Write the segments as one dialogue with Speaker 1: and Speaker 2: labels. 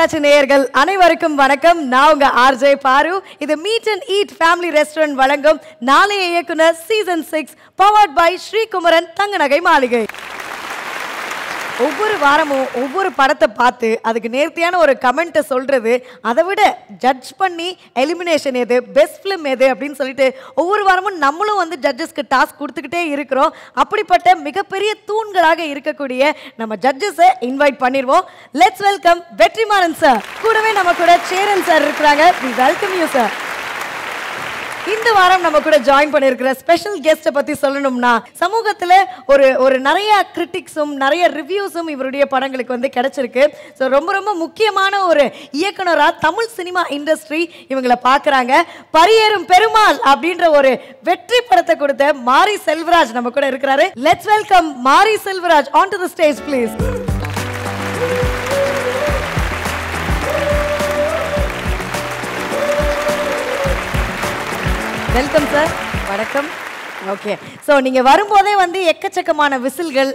Speaker 1: தொலைக்காட்சி நேயர்கள் அனைவருக்கும் வணக்கம். நான் உங்க ஆர்ஜே பாரு. இது meet and eat family restaurant வழங்கும் Naalaya Iyakkunar season six powered by Srikumaran Thanganagai Maaligai. ஒவ்வொரு வாரமும் ஒவ்வொரு படத்தை பார்த்து அதுக்கு நேர்த்தியான ஒரு கமெண்ட்டை சொல்கிறது அதை விட ஜட்ஜ் பண்ணி எலிமினேஷன் எது பெஸ்ட் ஃபிலிம் எது அப்படின்னு சொல்லிட்டு ஒவ்வொரு வாரமும் நம்மளும் வந்து ஜட்ஜஸ்க்கு டாஸ்க் கொடுத்துக்கிட்டே இருக்கிறோம். அப்படிப்பட்ட மிகப்பெரிய தூண்களாக இருக்கக்கூடிய நம்ம ஜட்ஜஸை இன்வைட் பண்ணிடுவோம் லெட்ஸ் வெல்கம் வெற்றிமாறன் சார் கூடவே நம்ம கூட சேரன் சார் இருக்கிறாங்க. வி வெல்கம் யூ சார் இந்த வாரம் நம்ம கூட ஜாயின் பண்ணிருக்கிற ஸ்பெஷல் கெஸ்ட்டை பற்றி சொல்லணும்னா சமூகத்தில் ஒரு ஒரு நிறைய கிரிட்டிக்ஸும் நிறைய ரிவ்யூஸும் இவருடைய படங்களுக்கு வந்து கிடைச்சிருக்கு. ஸோ ரொம்ப ரொம்ப முக்கியமான ஒரு இயக்குனராக தமிழ் சினிமா இண்டஸ்ட்ரி இவங்களை பார்க்குறாங்க. பரியேறும் பெருமாள் அப்படின்ற ஒரு வெற்றி படத்தை கொடுத்த மாரி செல்வராஜ் நம்ம கூட இருக்கிறாரு. Let's welcome Mari Selvaraj on to the stage please welcome sir வணக்கம். ஓகே ஸோ நீங்கள் வரும்போதே வந்து எக்கச்சக்கமான விசில்கள்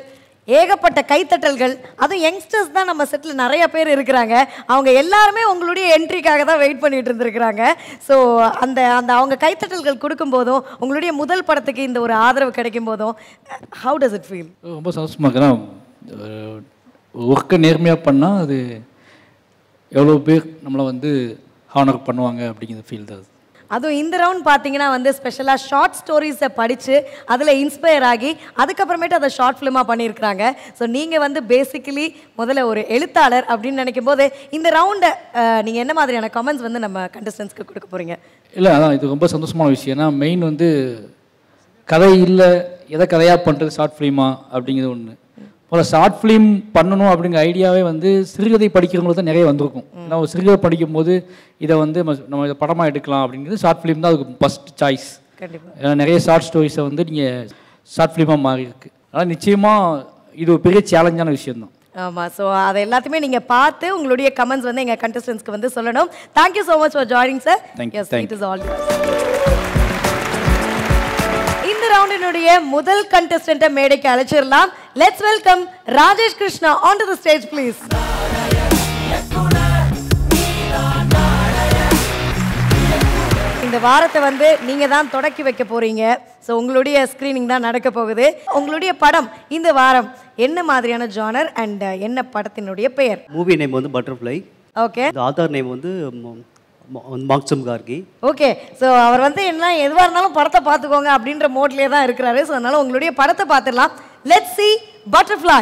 Speaker 1: ஏகப்பட்ட கைத்தட்டல்கள் அதுவும் யங்ஸ்டர்ஸ் தான் நம்ம செட்டில் நிறைய பேர் இருக்கிறாங்க. அவங்க எல்லாருமே உங்களுடைய என்ட்ரிக்காக தான் வெயிட் பண்ணிட்டு இருந்திருக்கிறாங்க. ஸோ அந்த அந்த அவங்க கைத்தட்டல்கள் கொடுக்கும்போதும் உங்களுடைய முதல் படத்துக்கு இந்த ஒரு ஆதரவு கிடைக்கும் போதும் ஹவு டஸ் இட் ஃபீல்
Speaker 2: ரொம்ப சந்தோஷமாக ஒர்க்கை நேர்மையாக பண்ணால் அது எவ்வளோ பேர் நம்மளை வந்து ஹானர் பண்ணுவாங்க அப்படிங்கிற ஃபீல் தான் அது.
Speaker 1: அதுவும் இந்த ரவுண்ட் பார்த்தீங்கன்னா வந்து ஸ்பெஷலாக ஷார்ட் ஸ்டோரிஸை படித்து அதில் இன்ஸ்பயர் ஆகி அதுக்கப்புறமேட்டு அதை ஷார்ட் ஃபிலிமாக பண்ணியிருக்கிறாங்க. ஸோ நீங்கள் வந்து பேசிக்கலி முதல்ல ஒரு எழுத்தாளர் அப்படின்னு நினைக்கும் போது இந்த ரவுண்டை நீங்கள் என்ன மாதிரியான கமெண்ட்ஸ் வந்து நம்ம கண்டஸ்டன்ஸ்க்கு கொடுக்க போகிறீங்க
Speaker 2: இல்லை அதான் இது ரொம்ப சந்தோஷமான விஷயம். ஏன்னா மெயின் வந்து கதை இல்லை எதை கதையாக பண்ணுறது ஷார்ட் ஃபிலிமா அப்படிங்கிறது ஒன்று போல ஷார்ட் ஃபிலிம் பண்ணணும் அப்படிங்கிற ஐடியாவே வந்து சிறுகதை படிக்கிறவங்களுக்கு தான் நிறைய வந்திருக்கும். ஏன்னா ஒரு சிறுகதை படிக்கும்போது இதை வந்து நம்ம இதை படமாக எடுக்கலாம் அப்படிங்கிறது ஷார்ட் ஃபிலிம் தான் அதுக்கு ஃபஸ்ட் சாய்ஸ் ஏன்னா நிறைய ஷார்ட் ஸ்டோரிஸை வந்து நீங்கள் ஷார்ட் ஃபிலிமாக மாறி இருக்கு. அதனால் நிச்சயமாக இது ஒரு பெரிய சேலஞ்சான விஷயம்தான்.
Speaker 1: ஆமாம் ஸோ அதை எல்லாத்தையுமே நீங்கள் பார்த்து உங்களுடைய கமெண்ட்ஸ் வந்து எங்கள் கண்டஸ்டன்ஸ்க்கு வந்து சொல்லணும். Thank you so much for joining sir
Speaker 2: thank
Speaker 1: it is all ரவுண்டினுடைய முதல் கண்டஸ்டன்ட்டை மேடைக்கு அழைச்சிடலாம். Let's welcome Rajesh Krishna on to the stage please இந்த வாரத்தை வந்து நீங்க தான் தொடக்கி வைக்க போறீங்க. ஸோ உங்களுடைய ஸ்க்ரீனிங் தான் நடக்க போகுது. உங்களுடைய படம் இந்த வாரம் என்ன மாதிரியான ஜானர் அண்ட் என்ன படத்தினுடைய பெயர்?
Speaker 3: மூவி நேம் வந்து பட்டர்ஃப்ளை
Speaker 1: ஓகே
Speaker 3: ஆதார் நேம் வந்து மாக்சம் கார்கி.
Speaker 1: ஓகே ஸோ அவர் வந்து என்ன எதுவாக இருந்தாலும் படத்தை பார்த்துக்கோங்க அப்படின்ற மோட்லேயே தான் இருக்கிறாரு. ஸோ அதனால உங்களுடைய படத்தை பார்த்துடலாம். லெட் சி பட்டர்ஃப்ளை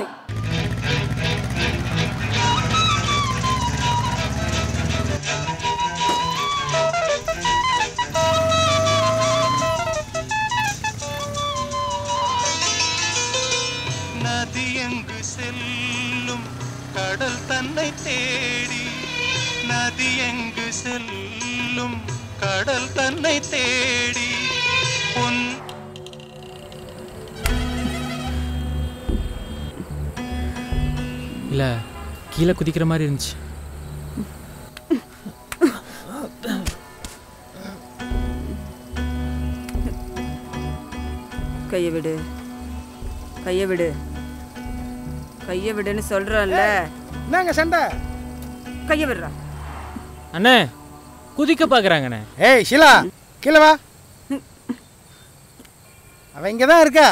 Speaker 4: கீழே குதிக்கிற மாதிரி இருந்துச்சு.
Speaker 5: கையை விடு. கையை விடு. கையை விடுன்னு சொல்றேன்ல.
Speaker 6: என்னங்க சண்டை?
Speaker 5: கையை விடுறா.
Speaker 4: அண்ணே குதிக்க பார்க்குறாங்கண்ணே
Speaker 6: ஏய் ஷிலா கீழே வா. அவன் இங்கே தான் இருக்கா?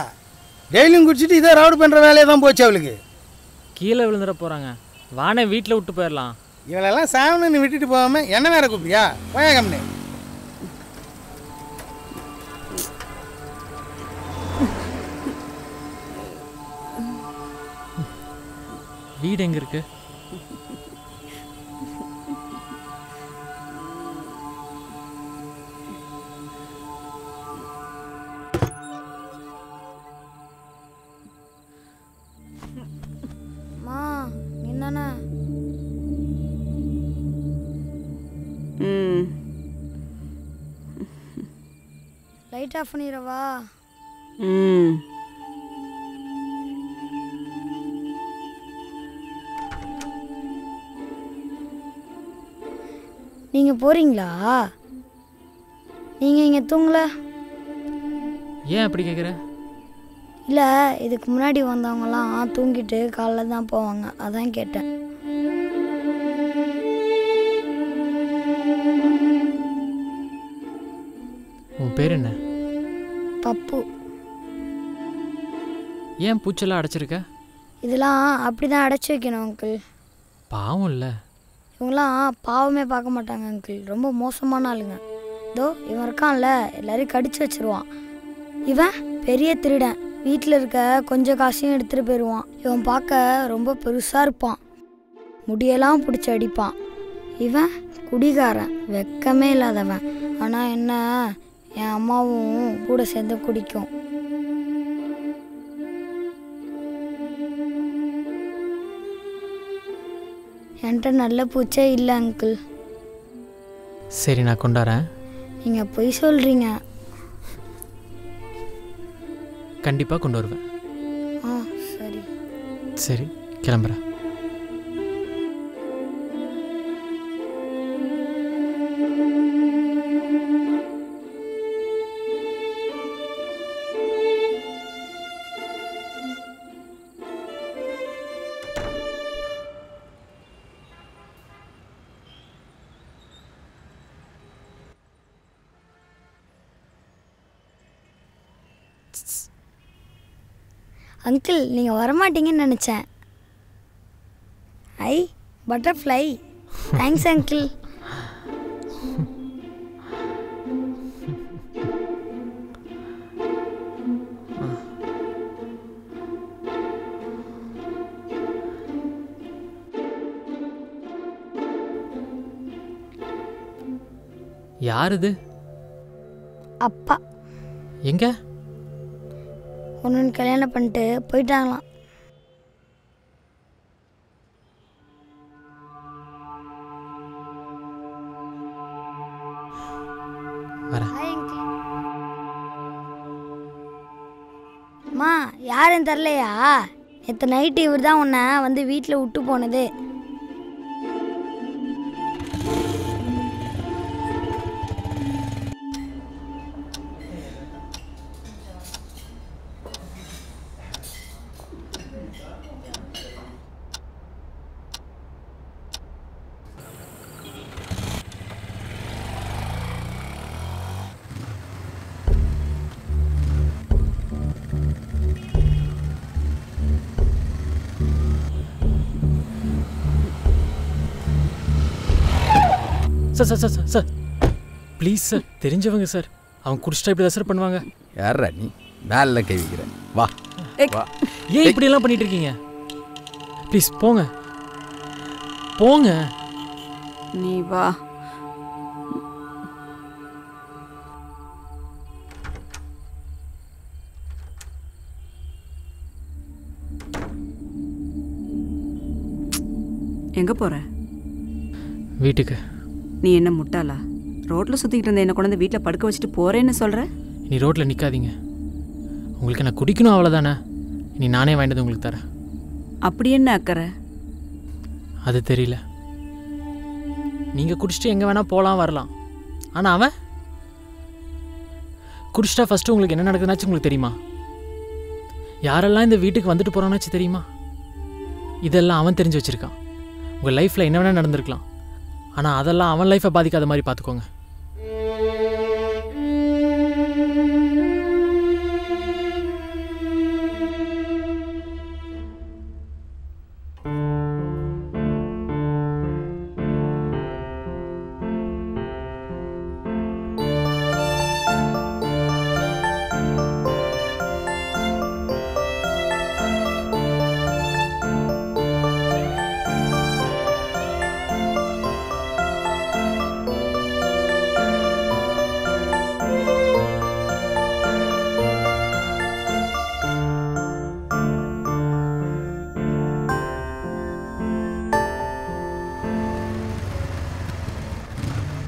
Speaker 6: டெய்லியும் குடிச்சிட்டு இதே ரவுடு பண்ணுற வேலையை தான் போச்சு அவளுக்கு.
Speaker 4: கீழே விழுந்துட போகிறாங்க வானே வீட்டில் விட்டு போயிடலாம்
Speaker 6: இவளெல்லாம் சாவணுன்னு விட்டுட்டு போகாம என்ன வேற கூப்பிடியா போயா கம்னு.
Speaker 4: வீடு எங்கே இருக்கு?
Speaker 7: லைட் ஆஃப் பண்ணிடவா
Speaker 5: ம்.
Speaker 7: நீங்கள் போகிறீங்களா நீங்கள் இங்கே தூங்கல?
Speaker 4: ஏன் அப்படி கேட்குற
Speaker 7: இல்லை இதுக்கு முன்னாடி வந்தவங்கலாம் தூங்கிட்டு காலைல தான் போவாங்க. அதான் கேட்டேன்.
Speaker 4: பேர் என்ன?
Speaker 7: பப்பு.
Speaker 4: ஏன் பூச்செல்லாம் அடைச்சிருக்க?
Speaker 7: இதெல்லாம் அப்படி தான் அடைச்சி வைக்கணும் அங்கிள்
Speaker 4: பாவம் இல்லை.
Speaker 7: இவங்களாம் பாவமே பார்க்க மாட்டாங்க அங்கிள் ரொம்ப மோசமான ஆளுங்க. இதோ இவன் இருக்கான்ல எல்லாரையும் கடிச்சு வச்சிருவான். இவன் பெரிய திருடன். வீட்டில் இருக்க கொஞ்சம் காசையும் எடுத்துகிட்டு போயிடுவான் இவன் பார்க்க ரொம்ப பெருசாக இருப்பான். முடியெல்லாம் பிடிச்சி அடிப்பான். இவன் குடிகாரன். வெக்கமே இல்லாதவன். ஆனால் என்ன? என் அம்மாவும் கூட சேர்ந்து குடிக்கும். என்கிட்ட நல்ல பூச்சே இல்லை அங்கிள்
Speaker 4: சரி நான் கொண்டாரேன்
Speaker 7: நீங்கள் பொய் சொல்கிறீங்க
Speaker 4: கண்டிப்பாக கொண்டு வருவேன்.
Speaker 7: ஆ சரி.
Speaker 4: சரி கிளம்புறேன்.
Speaker 7: அங்கிள் நீங்கள் வரமாட்டீங்கன்னு நினச்சேன். ஐ பட்டர்ஃப்ளை தேங்க்ஸ் அங்கிள்
Speaker 4: யார் இது?
Speaker 7: அப்பா.
Speaker 4: எங்க?
Speaker 7: ஒன்று கல்யாணம் பண்ணிட்டு போயிட்டாங்களாம். அம்மா யாரும் தரலையா? நேற்று நைட்டு இவர் தான் உன்னை வந்து வீட்டில் விட்டு போனது.
Speaker 4: Sir sir sir sir. Sir please sir தெரிஞ்சவங்க சார் அவங்க குடிச்சிட்டா இப்படி தான் சார் பண்ணுவாங்க.
Speaker 8: யாரா நீ? மேல கை வைக்கிற. வா
Speaker 4: ஏன் இப்படியெல்லாம் பண்ணிட்டு இருக்கீங்க ப்ளீஸ் போங்க. போங்க.
Speaker 5: நீ வா. எங்க போற?
Speaker 4: வீட்டுக்கு.
Speaker 5: நீ என்ன முட்டாளா? ரோட்ல சுத்திக்கிட்டு இருந்த என்ன கொண்டு வீட்டில் படுக்க வச்சுட்டு போறேன்னு சொல்ற?
Speaker 4: நீ ரோட்டில் நிற்காதீங்க உங்களுக்கு நான் குடிக்கணும் அவ்வளோதானே நீ நானே வாங்கிட்டு உங்களுக்கு தரேன்.
Speaker 5: அப்படி என்ன அக்கறை?
Speaker 4: அது தெரியல. நீங்கள் குடிச்சிட்டு எங்கே வேணால் போகலாம் வரலாம். ஆனால் அவன்? குடிச்சிட்டா ஃபஸ்ட்டு உங்களுக்கு என்ன நடக்குதுனாச்சும் உங்களுக்கு தெரியுமா? யாரெல்லாம் இந்த வீட்டுக்கு வந்துட்டு போகிறானாச்சும் தெரியுமா? இதெல்லாம் அவன் தெரிஞ்சு வச்சுருக்கான். உங்கள் லைஃப்பில் என்ன வேணால் நடந்திருக்கலாம். ஆனால் அதெல்லாம் அவன் லைஃப்பை பாதிக்காத மாதிரி பார்த்துக்கோங்க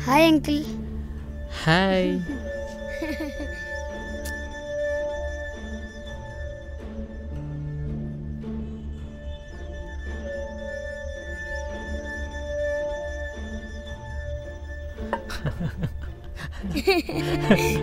Speaker 5: Hi, uncle. Hi.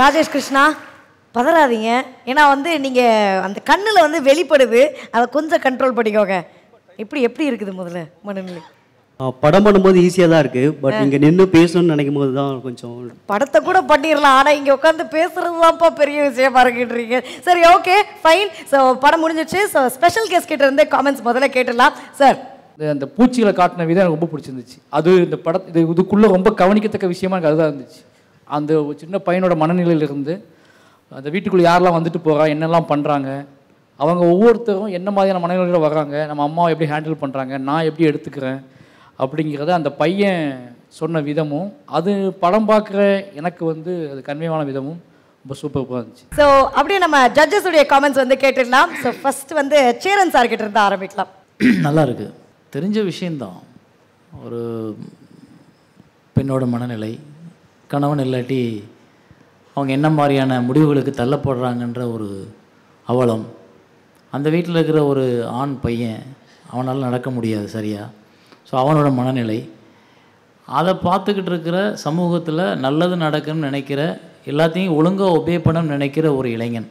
Speaker 1: Rajesh Krishna பதறாதீங்க. ஏன்னா வந்து நீங்கள் அந்த கண்ணில் வந்து வெளிப்படுது. அதை கொஞ்சம் கண்ட்ரோல் பண்ணிக்கோங்க. எப்படி எப்படி இருக்குது முதல்ல மனநிலை?
Speaker 3: படம் பண்ணும்போது ஈஸியாக தான் இருக்குது பட் இங்கே நின்று பேசணும்னு நினைக்கும் போது தான் கொஞ்சம்
Speaker 1: படத்தை கூட பண்ணிடலாம். ஆனால் இங்கே உட்காந்து பேசுறது தான்ப்பா பெரிய விஷயமா இருக்குன்றீங்க சரி ஓகே ஃபைன் ஸோ படம் முடிஞ்சிச்சு. ஸோ ஸ்பெஷல் கெஸ்ட் கிட்ட இருந்து காமெண்ட்ஸ் முதல்ல கேட்டுடலாம். சார்
Speaker 2: இந்த அந்த பூச்சிகளை காட்டின விதம் எனக்கு ரொம்ப பிடிச்சிருந்துச்சு. அது இந்த பட இது இதுக்குள்ளே ரொம்ப கவனிக்கத்தக்க விஷயமா எனக்கு அதுதான் இருந்துச்சு. அந்த ஒரு சின்ன பையனோட மனநிலையிலிருந்து அந்த வீட்டுக்குள்ளே யாரெல்லாம் வந்துட்டு போகிறா என்னெல்லாம் பண்ணுறாங்க அவங்க ஒவ்வொருத்தரும் என்ன மாதிரியான மனநிலையில் வர்றாங்க நம்ம அம்மாவை எப்படி ஹேண்டில் பண்ணுறாங்க நான் எப்படி எடுத்துக்கிறேன் அப்படிங்கிறத அந்த பையன் சொன்ன விதமும் அது படம் பார்க்குற எனக்கு வந்து அது கன்வேவான விதமும் ரொம்ப சூப்பராக இருந்துச்சு.
Speaker 1: ஸோ அப்படியே நம்ம ஜட்ஜஸ் உடைய காமெண்ட்ஸ் வந்து கேட்டுடலாம். ஸோ ஃபர்ஸ்ட் வந்து சேரன் சார் கிட்ட இருந்து ஆரம்பிக்கலாம்.
Speaker 9: நல்லா இருக்கு. தெரிஞ்ச விஷயந்தான் ஒரு பெண்ணோட மனநிலை கணவன் இல்லாட்டி அவங்க என்ன மாதிரியான முடிவுகளுக்கு தள்ளப்படுறாங்கன்ற ஒரு அவலம். அந்த வீட்டில் இருக்கிற ஒரு ஆண் பையன் அவனால் நடக்க முடியாது சரியா? ஸோ அவனோட மனநிலை. அதை பார்த்துக்கிட்டு இருக்கிற சமூகத்தில் நல்லது நடக்குன்னு நினைக்கிற எல்லாத்தையும் ஒழுங்காக ஒபே பண்ணணும்னு நினைக்கிற ஒரு இளைஞன்.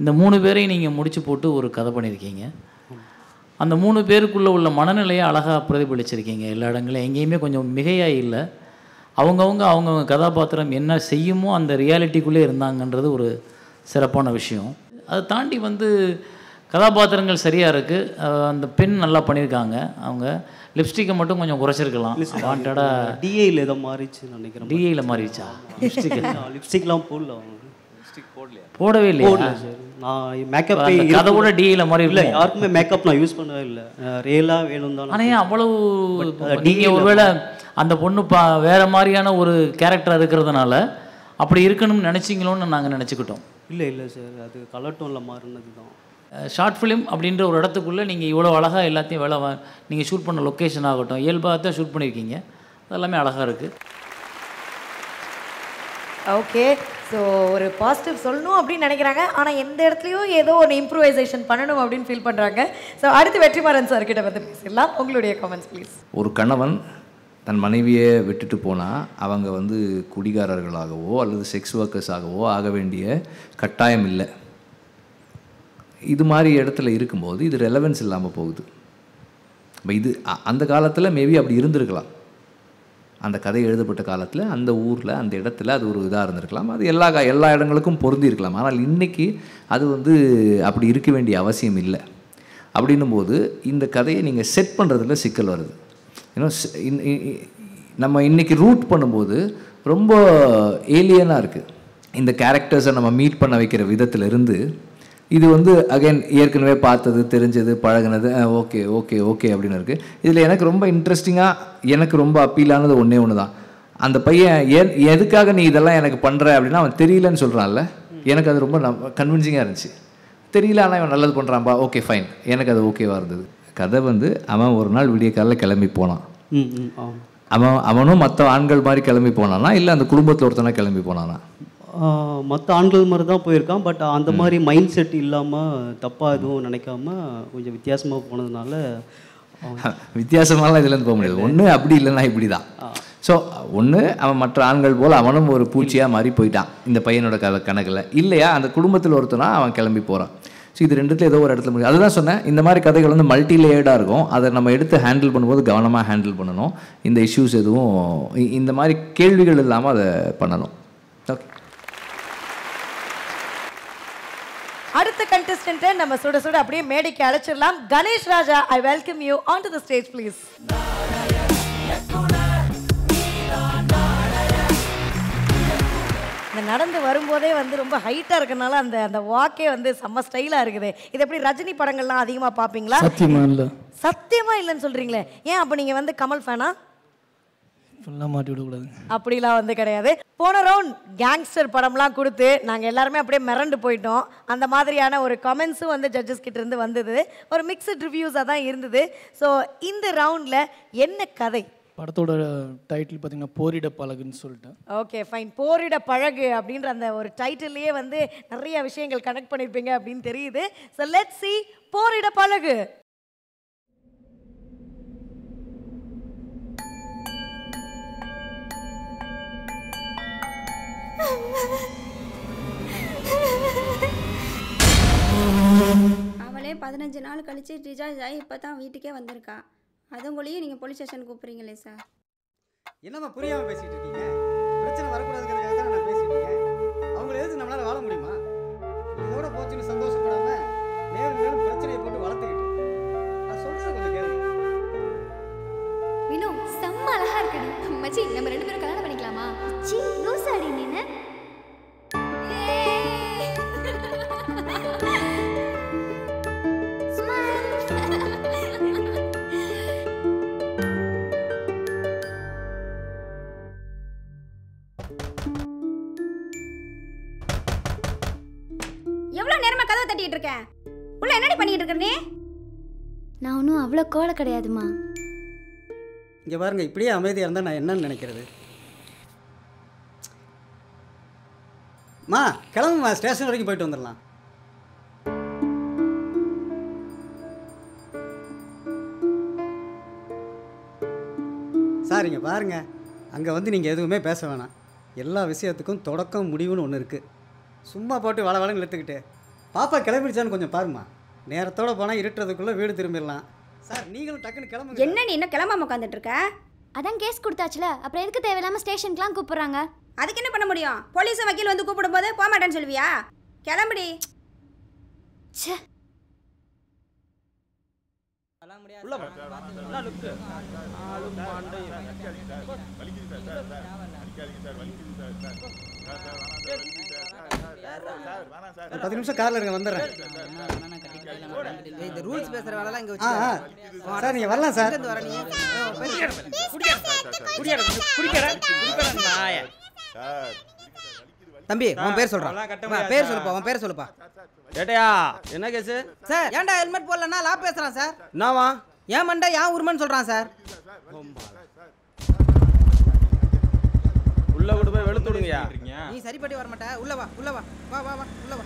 Speaker 9: இந்த மூணு பேரையும் நீங்கள் முடிச்சு போட்டு ஒரு கதை பண்ணியிருக்கீங்க. அந்த மூணு பேருக்குள்ளே உள்ள மனநிலையை அழகாக பிரதிபலிச்சிருக்கீங்க. எல்லா இடங்களையும். எங்கேயுமே கொஞ்சம் மிகையாக இல்லை. அவங்கவுங்க அவங்கவுங்க கதாபாத்திரம் என்ன செய்யுமோ அந்த ரியாலிட்டிக்குள்ளே இருந்தாங்கன்றது ஒரு சிறப்பான விஷயம். அதை தாண்டி வந்து கதாபாத்திரங்கள் சரியாக இருக்குது அந்த பெண் நல்லா பண்ணியிருக்காங்க. அவங்க லிப்ஸ்டிக்கை மட்டும் கொஞ்சம் குறைச்சிருக்கலாம். வாண்டடாக
Speaker 3: டிஏயில் ஏதோ மாறிச்சுன்னு நினைக்கிறேன்.
Speaker 9: டிஏயில் மாறிடுச்சா? லிப்ஸ்டிக்.
Speaker 3: லிப்ஸ்டிக்லாம் போடல அவங்க.
Speaker 9: போடவே இல்லையா?
Speaker 3: போடல சார். நான் மேக்கப்
Speaker 9: கதை கூட டிஏல மாதிரி
Speaker 3: இல்லை. யாருக்குமே மேக்கப் நான் யூஸ் பண்ணவே இல்லை. ரியலாக வேணும் தான்
Speaker 9: ஆனால் ஏன் அவ்வளவு
Speaker 3: அது
Speaker 9: நீங்கள் ஒருவேளை அந்த பொண்ணு பா வேற மாதிரியான ஒரு கேரக்டர் இருக்கிறதுனால அப்படி இருக்கணும்னு நினச்சிங்களோன்னு நாங்கள் நினச்சிக்கிட்டோம்.
Speaker 3: இல்லை இல்லை சார் அது கலர் டோனில் மாறினது தான்
Speaker 9: ஷார்ட் ஃபிலிம் அப்படின்ற ஒரு இடத்துக்குள்ளே நீங்கள் இவ்வளோ அழகாக எல்லாத்தையும் வேலை நீங்கள் ஷூட் பண்ண லொக்கேஷன் ஆகட்டும் இயல்பாக தான் ஷூட் பண்ணியிருக்கீங்க. அதெல்லாமே அழகாக இருக்குது
Speaker 1: ஓகே ஸோ ஒரு பாசிட்டிவ் சொல்லணும் அப்படின்னு நினைக்கிறாங்க. ஆனால் எந்த இடத்துலையும் ஏதோ ஒரு இம்ப்ரூவைசேஷன் பண்ணணும் அப்படின்னு ஃபீல் பண்ணுறாங்க ஸோ அடுத்து வெற்றிமாறன் சார் கிட்ட வந்து பேசிடலாம். உங்களுடைய காமெண்ட்ஸ் ப்ளீஸ்
Speaker 8: ஒரு கணவன் தன் மனைவியை விட்டுட்டு போனால் அவங்க வந்து குடிகாரர்களாகவோ அல்லது செக்ஸ் ஒர்க்கர்ஸாகவோ ஆக வேண்டிய கட்டாயம் இல்லை. இது மாதிரி இடத்துல இருக்கும்போது இது ரெலவென்ஸ் இல்லாமல் போகுது. இப்போ இது அ- அந்த காலத்தில் மேபி அப்படி இருந்திருக்கலாம். அந்த கதை எழுதப்பட்ட காலத்தில் அந்த ஊரில் அந்த இடத்துல அது ஒரு இதாக இருந்திருக்கலாம். அது எல்லா எல்லா இடங்களுக்கும் பொருந்தி இருக்கலாம் ஆனால் இன்னைக்கு அது வந்து அப்படி இருக்க வேண்டிய அவசியம் இல்லை. அப்படின்னும் போது இந்த கதையை நீங்கள் செட் பண்ணுறதுல சிக்கல் வருது. ஏன்னா நம்ம இன்றைக்கி ரூட் பண்ணும்போது ரொம்ப ஏலியனாக இருக்குது இந்த கேரக்டர்ஸை நம்ம மீட் பண்ண வைக்கிற விதத்துல இருந்து இது வந்து அகைன் ஏற்கனவே பார்த்தது தெரிஞ்சது பழகுனது ஓகே ஓகே ஓகே அப்படின்னு இருக்குது இதில் எனக்கு ரொம்ப இன்ட்ரெஸ்டிங்காக எனக்கு ரொம்ப அப்பீலானது ஒன்றே ஒன்று தான் அந்த பையன் ஏ எதுக்காக நீ இதெல்லாம் எனக்கு பண்ணுற அப்படின்னா அவன் தெரியலன்னு சொல்கிறான்ல எனக்கு அது ரொம்ப கன்வின்சிங்காக இருந்துச்சு. தெரியல ஆனால் இவன் நல்லது பண்ணுறான்பா ஓகே ஃபைன் எனக்கு அது ஓகேவாக இருந்தது. கதை வந்து அவன் ஒரு நாள் விடிய காலைல கிளம்பி போனான். அவன் அவனும் மற்ற ஆண்கள் மாதிரி கிளம்பி போனானா இல்லை அந்த குடும்பத்தில் ஒருத்தனா கிளம்பி போனானா?
Speaker 3: மற்ற ஆண்கள் மாதிரி தான் போயிருக்கான். பட் அந்த மாதிரி மைண்ட் செட் இல்லாமல் தப்பாக எதுவும் நினைக்காம கொஞ்சம் வித்தியாசமாக போனதுனால
Speaker 8: வித்தியாசமாலாம் இதுலேருந்து போக முடியாது. ஒன்று அப்படி இல்லைன்னா இப்படி தான் ஸோ ஒன்று அவன் மற்ற ஆண்கள் போல் அவனும் ஒரு பூச்சியாக மாறி போயிட்டான் இந்த பையனோட க கணக்கில். இல்லையா அந்த குடும்பத்தில் ஒருத்தனா அவன் கிளம்பி போகிறான் ஸோ இது ரெண்டுத்துல ஏதோ ஒரு இடத்துல முடியும் அதுதான் சொன்னேன் இந்த மாதிரி கதைகள் வந்து மல்டி லேயர்டாக இருக்கும். அதை நம்ம எடுத்து ஹேண்டில் பண்ணும்போது கவனமாக ஹேண்டில் பண்ணணும். இந்த இஷ்யூஸ் எதுவும் இந்த மாதிரி கேள்விகள் இல்லாமல் அதை பண்ணணும் ஓகே
Speaker 1: அடுத்த கண்டஸ்டன்ட்டை நம்ம சுட சுட அப்படியே மேடைக்கு அழைச்சிடலாம். Ganesh Raja I welcome you on to the stage please இந்த நடந்து வரும்போதே வந்து ரொம்ப ஹைட்டாக இருக்கனால அந்த அந்த வாக்கே வந்து செம்ம ஸ்டைலாக இருக்குது. இது எப்படி ரஜினி படங்கள்லாம் அதிகமாக பார்ப்பீங்களா
Speaker 10: சத்தியமா இல்லை.
Speaker 1: சத்தியமா இல்லைன்னு சொல்றீங்களே. ஏன் அப்போ நீங்கள் வந்து கமல் ஃபேனா
Speaker 10: ஃபுல்லாக மாட்டி விடக்கூடாது.
Speaker 1: அப்படிலாம் வந்து கிடையாது. போன ரவுண்ட் கேங்ஸ்டர் படம்லாம் கொடுத்து நாங்கள் எல்லாருமே அப்படியே மிரண்டு போயிட்டோம். அந்த மாதிரியான ஒரு கமெண்ட்ஸும் வந்து ஜட்ஜஸ் கிட்ட இருந்து வந்தது. ஒரு மிக்சட் ரிவ்யூஸாக தான் இருந்தது. ஸோ இந்த ரவுண்டில் என்ன கதை?
Speaker 10: படத்தோட டைட்டில் பார்த்தீங்கன்னா போரிட பழகுன்னு சொல்லிட்டு.
Speaker 1: ஓகே ஃபைன் போரிட பழகு அப்படின்ற அந்த ஒரு டைட்டில்லையே வந்து நிறைய விஷயங்கள் கனெக்ட் பண்ணியிருப்பீங்க அப்படின்னு தெரியுது. ஸோ லெட் சி போரிட பழகு.
Speaker 11: அவளே பதினஞ்சு நாள் கழிச்சு டிசார்ஜ் ஆகி இப்போ தான் வீட்டுக்கே வந்திருக்கா. அதுங்களையும் நீங்கள் போலீஸ் ஸ்டேஷன் கூப்பிட்றீங்களே சார்
Speaker 12: என்னம்மா புரியாமல் பேசிகிட்டு இருக்கீங்க? பிரச்சனை வரக்கூடாதுங்கிறதுக்காக தான் நான் பேசிட்டு இருக்கேன். அவங்கள எதிர்த்து நம்மளால வாழ முடியுமா? இதோட போச்சுன்னு சந்தோஷப்படாம மேலும் மேலும் பிரச்சனையை போட்டு வளர்த்துக்கிட்டு நான் சொல்றது கொஞ்சம் கேளுங்க.
Speaker 13: வினு செம்ம அழகா இருக்கடி. மச்சி நம்ம ரெண்டு பேரும் கல்யாணம் பண்ணிக்கலாமா? சி லூசாடி நீனு
Speaker 11: எவ்வளோ நேரமாக கதவை தட்டிட்டு இருக்கேன் உள்ள என்னடி பண்ணிட்டு இருக்க நீ?
Speaker 13: நான் ஒன்றும் அவ்வளோ கோலை கிடையாதுமா
Speaker 12: இங்கே பாருங்க இப்படியே அமைதியாக இருந்தால் நான் என்னன்னு நினைக்கிறது? மா கிளம்புமா ஸ்டேஷன் வரைக்கும் போயிட்டு வந்துடலாம். சார் இங்கே பாருங்க. அங்கே வந்து நீங்கள் எதுவுமே பேச வேணாம். எல்லா விஷயத்துக்கும் தொடக்கம் முடிவுன்னு ஒன்று இருக்குது சும்மா போட்டு வள வளன்னு இழுத்துக்கிட்டு. பாப்பா கிளம்பிடுச்சான்னு கொஞ்சம் பாருமா நேரத்தோட போனால் இருட்டுறதுக்குள்ளே வீடு திரும்பிடலாம். சார் நீங்களும் டக்குன்னு கிளம்பு
Speaker 11: என்ன நீ இன்னும் கிளம்பாம உட்காந்துட்டு இருக்க?
Speaker 13: அதான் கேஸ் கொடுத்தாச்சுல அப்புறம் எதுக்கு தேவையில்லாம ஸ்டேஷனுக்குலாம் கூப்பிடுறாங்க?
Speaker 11: அதுக்கு என்ன பண்ண முடியும்? போலீஸும் வக்கீல் வந்து கூப்பிடும்போது போக மாட்டேன்னு சொல்லுவியா? கிளம்புடி.
Speaker 13: ச்சே.
Speaker 12: ஒரு பத்து நிமிஷம் காரில் இருங்க வந்துடுறேன்.
Speaker 14: இந்த ரூல்ஸ் பேசுற வேலைலாம் இங்க
Speaker 12: ஆ ஆ.
Speaker 14: வச்சு
Speaker 12: சார் நீங்கள் வரலாம் சார்.
Speaker 14: வர நீ தம்பி உன் பேர் சொல்றான் பேர் சொல்லுப்பா உன் பேர் சொல்லுப்பா.
Speaker 15: ஏட்டையா என்ன கேஸு
Speaker 14: சார். ஏன்டா ஹெல்மெட் போடலன்னா லா பேசுறான் சார்?
Speaker 15: என்னவா?
Speaker 14: ஏன் மண்டா ஏன் உரிமைன்னு சொல்றான் சார்?
Speaker 15: உள்ள கொண்டு போய் வெளுத்து விடுங்கயா
Speaker 14: நீ சரிப்பட்டு வர மாட்ட. உள்ள வா உள்ள வா. வா வா வா உள்ள வா.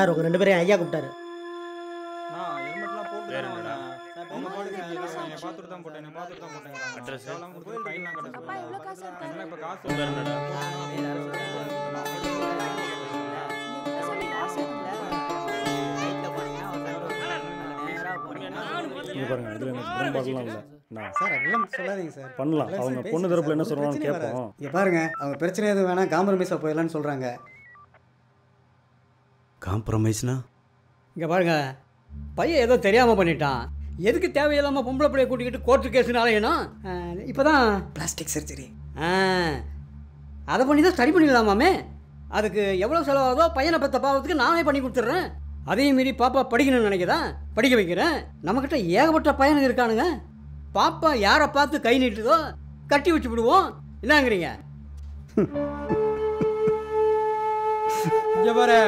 Speaker 16: சார் உங்க ரெண்டு பேரையும் ஐயா கூப்பிட்டாரு.
Speaker 17: பாருங்க இதில் எனக்கு உடன்பாடுலாம் இல்லை நான்
Speaker 12: சார் அதெல்லாம் சொல்லாதீங்க சார்.
Speaker 17: பண்ணலாம். அவங்க பொண்ணு தரப்புல என்ன
Speaker 12: பிரச்சனையே
Speaker 17: கேட்போம்.
Speaker 12: இங்க பாருங்க அவங்க பிரச்சனை எதுவும் வேணாம். காம்ப்ரமைஸாக போயிடலான்னு சொல்கிறாங்க
Speaker 18: காம்ப்ரமைஸ்னா?
Speaker 16: இங்கே பாருங்க. பையன் ஏதோ தெரியாமல் பண்ணிட்டான். எதுக்கு தேவையில்லாமல் பொம்பளை பிள்ளைய கூட்டிக்கிட்டு கோர்ட்டு கேஸுன்னு அலையணும்? இப்போ தான்
Speaker 12: பிளாஸ்டிக் சர்ஜரி
Speaker 16: ஆ அதை பண்ணி தான் ஸ்டடி பண்ணிடலாமாமே? அதுக்கு எவ்வளோ செலவாகுதோ பையனை பெற்ற பாவத்துக்கு நானே பண்ணி கொடுத்துட்றேன். அதையும் மீறி பாப்பா படிக்கணும்னு நினைக்கிறேன் படிக்க வைக்கிறேன். நம்மக்கிட்ட ஏகப்பட்ட பையனுங்க இருக்கானுங்க. பாப்பா யாரை பார்த்து கை நீட்டுதோ கட்டி வச்சு விடுவோம். என்னங்கிறீங்க?
Speaker 19: இங்கே பாரு.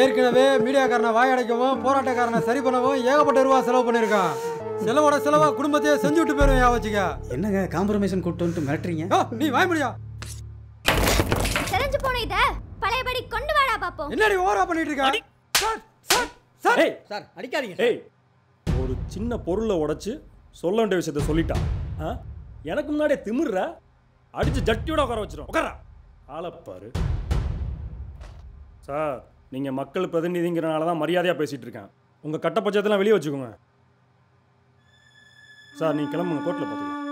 Speaker 19: ஏற்கனவே மீடியாக்காரனை வாயடைக்கவும் போராட்டக்காரனை சரி பண்ணவும் ஏகப்பட்ட ரூபா செலவு பண்ணியிருக்கான். செலவோட செலவா குடும்பத்தையே செஞ்சு விட்டு போயிருவேன் யா வச்சுக்க.
Speaker 12: என்னங்க காம்ப்ரமைஸன் கூட்டு வந்துட்டு மிரட்டுறீங்க
Speaker 19: நீ வாய முடியா.
Speaker 13: தெரிஞ்சு போன இத பழையபடி கொண்டு வாடா பாப்போம்.
Speaker 19: என்னடி ஓவரா பண்ணிட்டு இருக்க?
Speaker 16: சார் சார் அடிக்காதீங்க
Speaker 17: ஏய் ஒரு சின்ன பொருளை உடைச்சு சொல்ல வேண்டிய விஷயத்த சொல்லிட்டான். ஆ? எனக்கு முன்னாடியே திமிர்ற அடிச்சு ஜட்டியோட உட்கார வச்சிரும். உட்காரா? ஆளப்பாரு சார் நீங்கள் மக்கள் பிரதிநிதிங்கிறனால தான் மரியாதையாக பேசிகிட்டு இருக்கேன். உங்கள் கட்டப்பட்சத்தெல்லாம் வெளியே வச்சுக்கோங்க. சார் நீங்கள் கிளம்புங்க கோர்ட்டில் பார்த்துக்கலாம்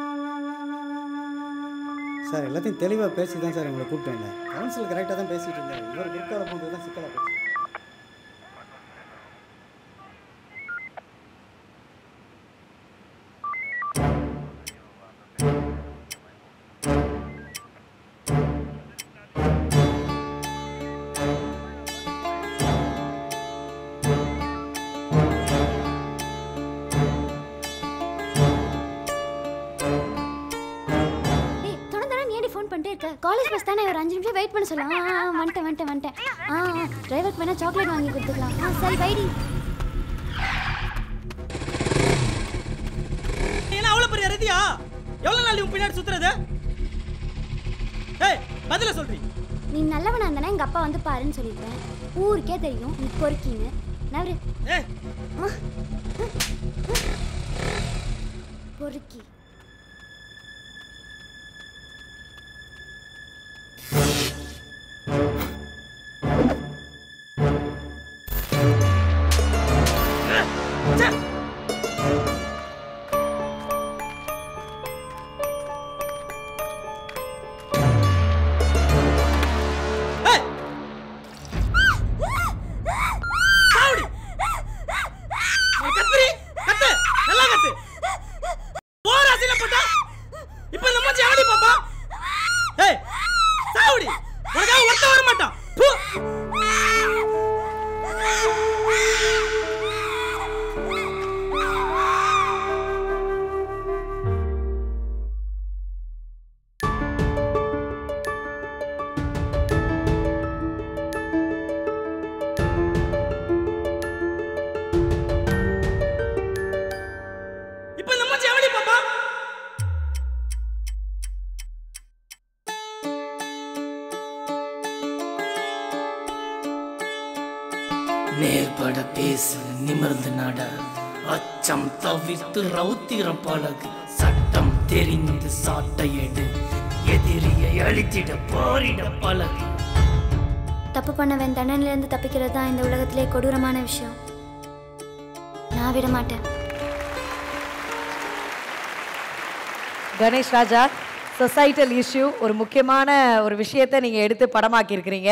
Speaker 12: சார் எல்லாத்தையும் தெளிவாக பேசி தான் சார் உங்களை கூப்பிட்டு வந்தேன். கவுன்சில் கரெக்டாக தான் பேசிகிட்டு இருந்தேன் இவர் குறுக்கால போது தான் சிக்கலாக போச்சு.
Speaker 13: காலேஜ் பஸ் தானே? ஒரு அஞ்சு நிமிஷம் வெயிட் பண்ண சொல்லலாம் ஆ வந்துட்டேன் வந்துட்டேன் வந்துட்டேன். ஆ டிரைவருக்கு வேணா சாக்லேட் வாங்கி கொடுத்துக்கலாம். ஆ சரி வைடி
Speaker 14: அவ்வளோ பெரிய ரதியா? எவ்வளோ நாள் இவன் பின்னாடி சுத்துறது? ஏய் பதில சொல்றீ.
Speaker 13: நீ நல்லவனா இருந்தானே எங்க அப்பா வந்து பாருன்னு சொல்லியிருப்பேன். ஊருக்கே தெரியும் நீ பொறுக்கின்னு. நவரு. பொறுக்கி.
Speaker 9: ரௌத்திரம் பழகு சட்டம் தெரிந்து சாட்டை எடு. எதிரியை அழித்திட போரிட பழகு.
Speaker 13: தப்பு பண்ணவன் தண்டனையிலேருந்து தப்பிக்கிறது தான் இந்த உலகத்திலே கொடூரமான விஷயம். நான் விட மாட்டேன்
Speaker 1: கணேஷ் ராஜா சொசைட்டல் இஷ்யூ ஒரு முக்கியமான ஒரு விஷயத்தை நீங்கள் எடுத்து படமாக்கியிருக்கிறீங்க.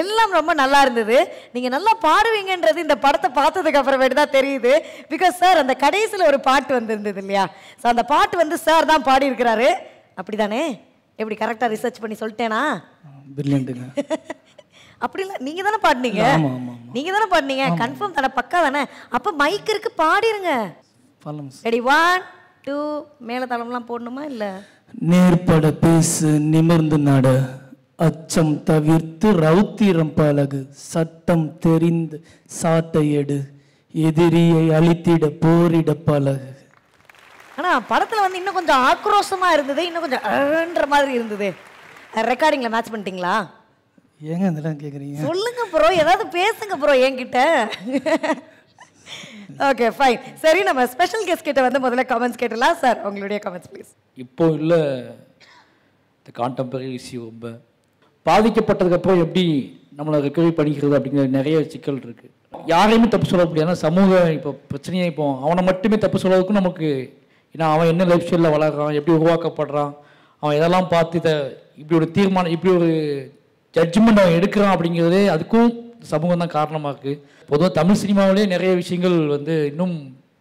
Speaker 1: எல்லாம் ரொம்ப நல்லா இருந்தது. நீங்கள் நல்லா பாடுவீங்கன்றது இந்த படத்தை பார்த்ததுக்கு அப்புறமேட்டு தான் தெரியுது. பிகாஸ் சார் அந்த கடைசியில் ஒரு பாட்டு வந்திருந்தது இல்லையா? ஸோ அந்த பாட்டு வந்து சார் தான் பாடியிருக்கிறாரு. அப்படி தானே எப்படி கரெக்டாக ரிசர்ச் பண்ணி சொல்லிட்டேனா? அப்படி இல்லை நீங்கள் தானே பாடினீங்க? நீங்கள் தானே பாடினீங்க? கன்ஃபார்ம் தானே பக்கா தானே? அப்போ மைக் இருக்கு பாடிருங்க. ரெடி ஒன் டூ மேலே தளம்லாம் போடணுமா இல்லை?
Speaker 10: நேர்பட பேசு நிமிர்ந்து நட. அச்சம் தவிர்த்து ரௌத்திரம் பழகு. சட்டம் தெரிந்து சாட்டை எடு. எதிரியை அழித்திட போரிட பழகு.
Speaker 1: ஆனா படத்துல வந்து இன்னும் கொஞ்சம் ஆக்ரோஷமா இருந்தது இன்னும் கொஞ்சம் அழன்ற மாதிரி இருந்தது. ரெக்கார்டிங்ல மேட்ச் பண்ணிட்டீங்களா?
Speaker 10: ஏங்க இதெல்லாம் கேட்குறீங்க
Speaker 1: சொல்லுங்க ப்ரோ ஏதாவது பேசுங்க ப்ரோ என்கிட்ட. ஓகே ஃபைன் சரி நம்ம ஸ்பெஷல் கெஸ்ட் கிட்ட வந்து முதல்ல கமெண்ட்ஸ் கேட்டலாம் சார் உங்களுடைய கமெண்ட்ஸ் ப்ளீஸ்
Speaker 2: இப்போ உள்ள இந்த கான்டெம்பரரி இஷ்யூ ரொம்ப பாதிக்கப்பட்டதுக்கப்புறம் எப்படி நம்மளை ரெக்கவரி பண்ணிக்கிறது அப்படிங்கிற நிறைய சிக்கல் இருக்குது யாரையுமே தப்பு சொல்ல முடியாது. சமூக இப்போ பிரச்சனையே இப்போ அவனை மட்டுமே தப்பு சொல்கிறதுக்கும் நமக்கு ஏன்னா அவன் என்ன லைஃப் ஸ்டைலில் வளர்கிறான் எப்படி உருவாக்கப்படுறான் அவன் இதெல்லாம் பார்த்து இதை இப்படி ஒரு தீர்மானம் இப்படி ஒரு ஜட்ஜ்மெண்ட் அவன் எடுக்கிறான் அப்படிங்கிறதே அதுக்கும் சமூகம் தான் காரணமாக இருக்குது பொதுவாக தமிழ் சினிமாவிலே நிறைய விஷயங்கள் வந்து இன்னும்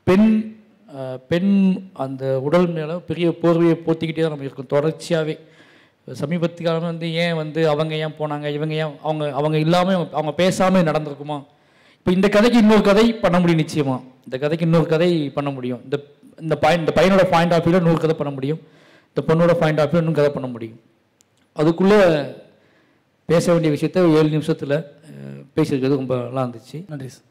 Speaker 2: பெண் பெண் அந்த உடல் மேலே பெரிய போர்வையை போத்திக்கிட்டே தான் நம்ம இருக்கோம். தொடர்ச்சியாகவே சமீபத்து காலம் வந்து ஏன் வந்து அவங்க ஏன் போனாங்க இவங்க ஏன் அவங்க அவங்க இல்லாமல் அவங்க பேசாமல் நடந்திருக்குமா? இப்போ இந்த கதைக்கு இன்னொரு கதை பண்ண முடியும் நிச்சயமா. இந்த கதைக்கு இன்னொரு கதை பண்ண முடியும். இந்த இந்த பாயிண்ட் இந்த பையனோட பாயிண்ட் ஆஃப் வியூவில் இன்னொரு கதை பண்ண முடியும். இந்த பொண்ணோட பாயிண்ட் ஆஃப் வியூ இன்னும் கதை பண்ண முடியும். அதுக்குள்ளே பேச வேண்டிய விஷயத்த ஏழு நிமிஷத்தில் பேசியிருக்கிறது ரொம்ப நல்லா இருந்துச்சு.
Speaker 10: நன்றி சார்.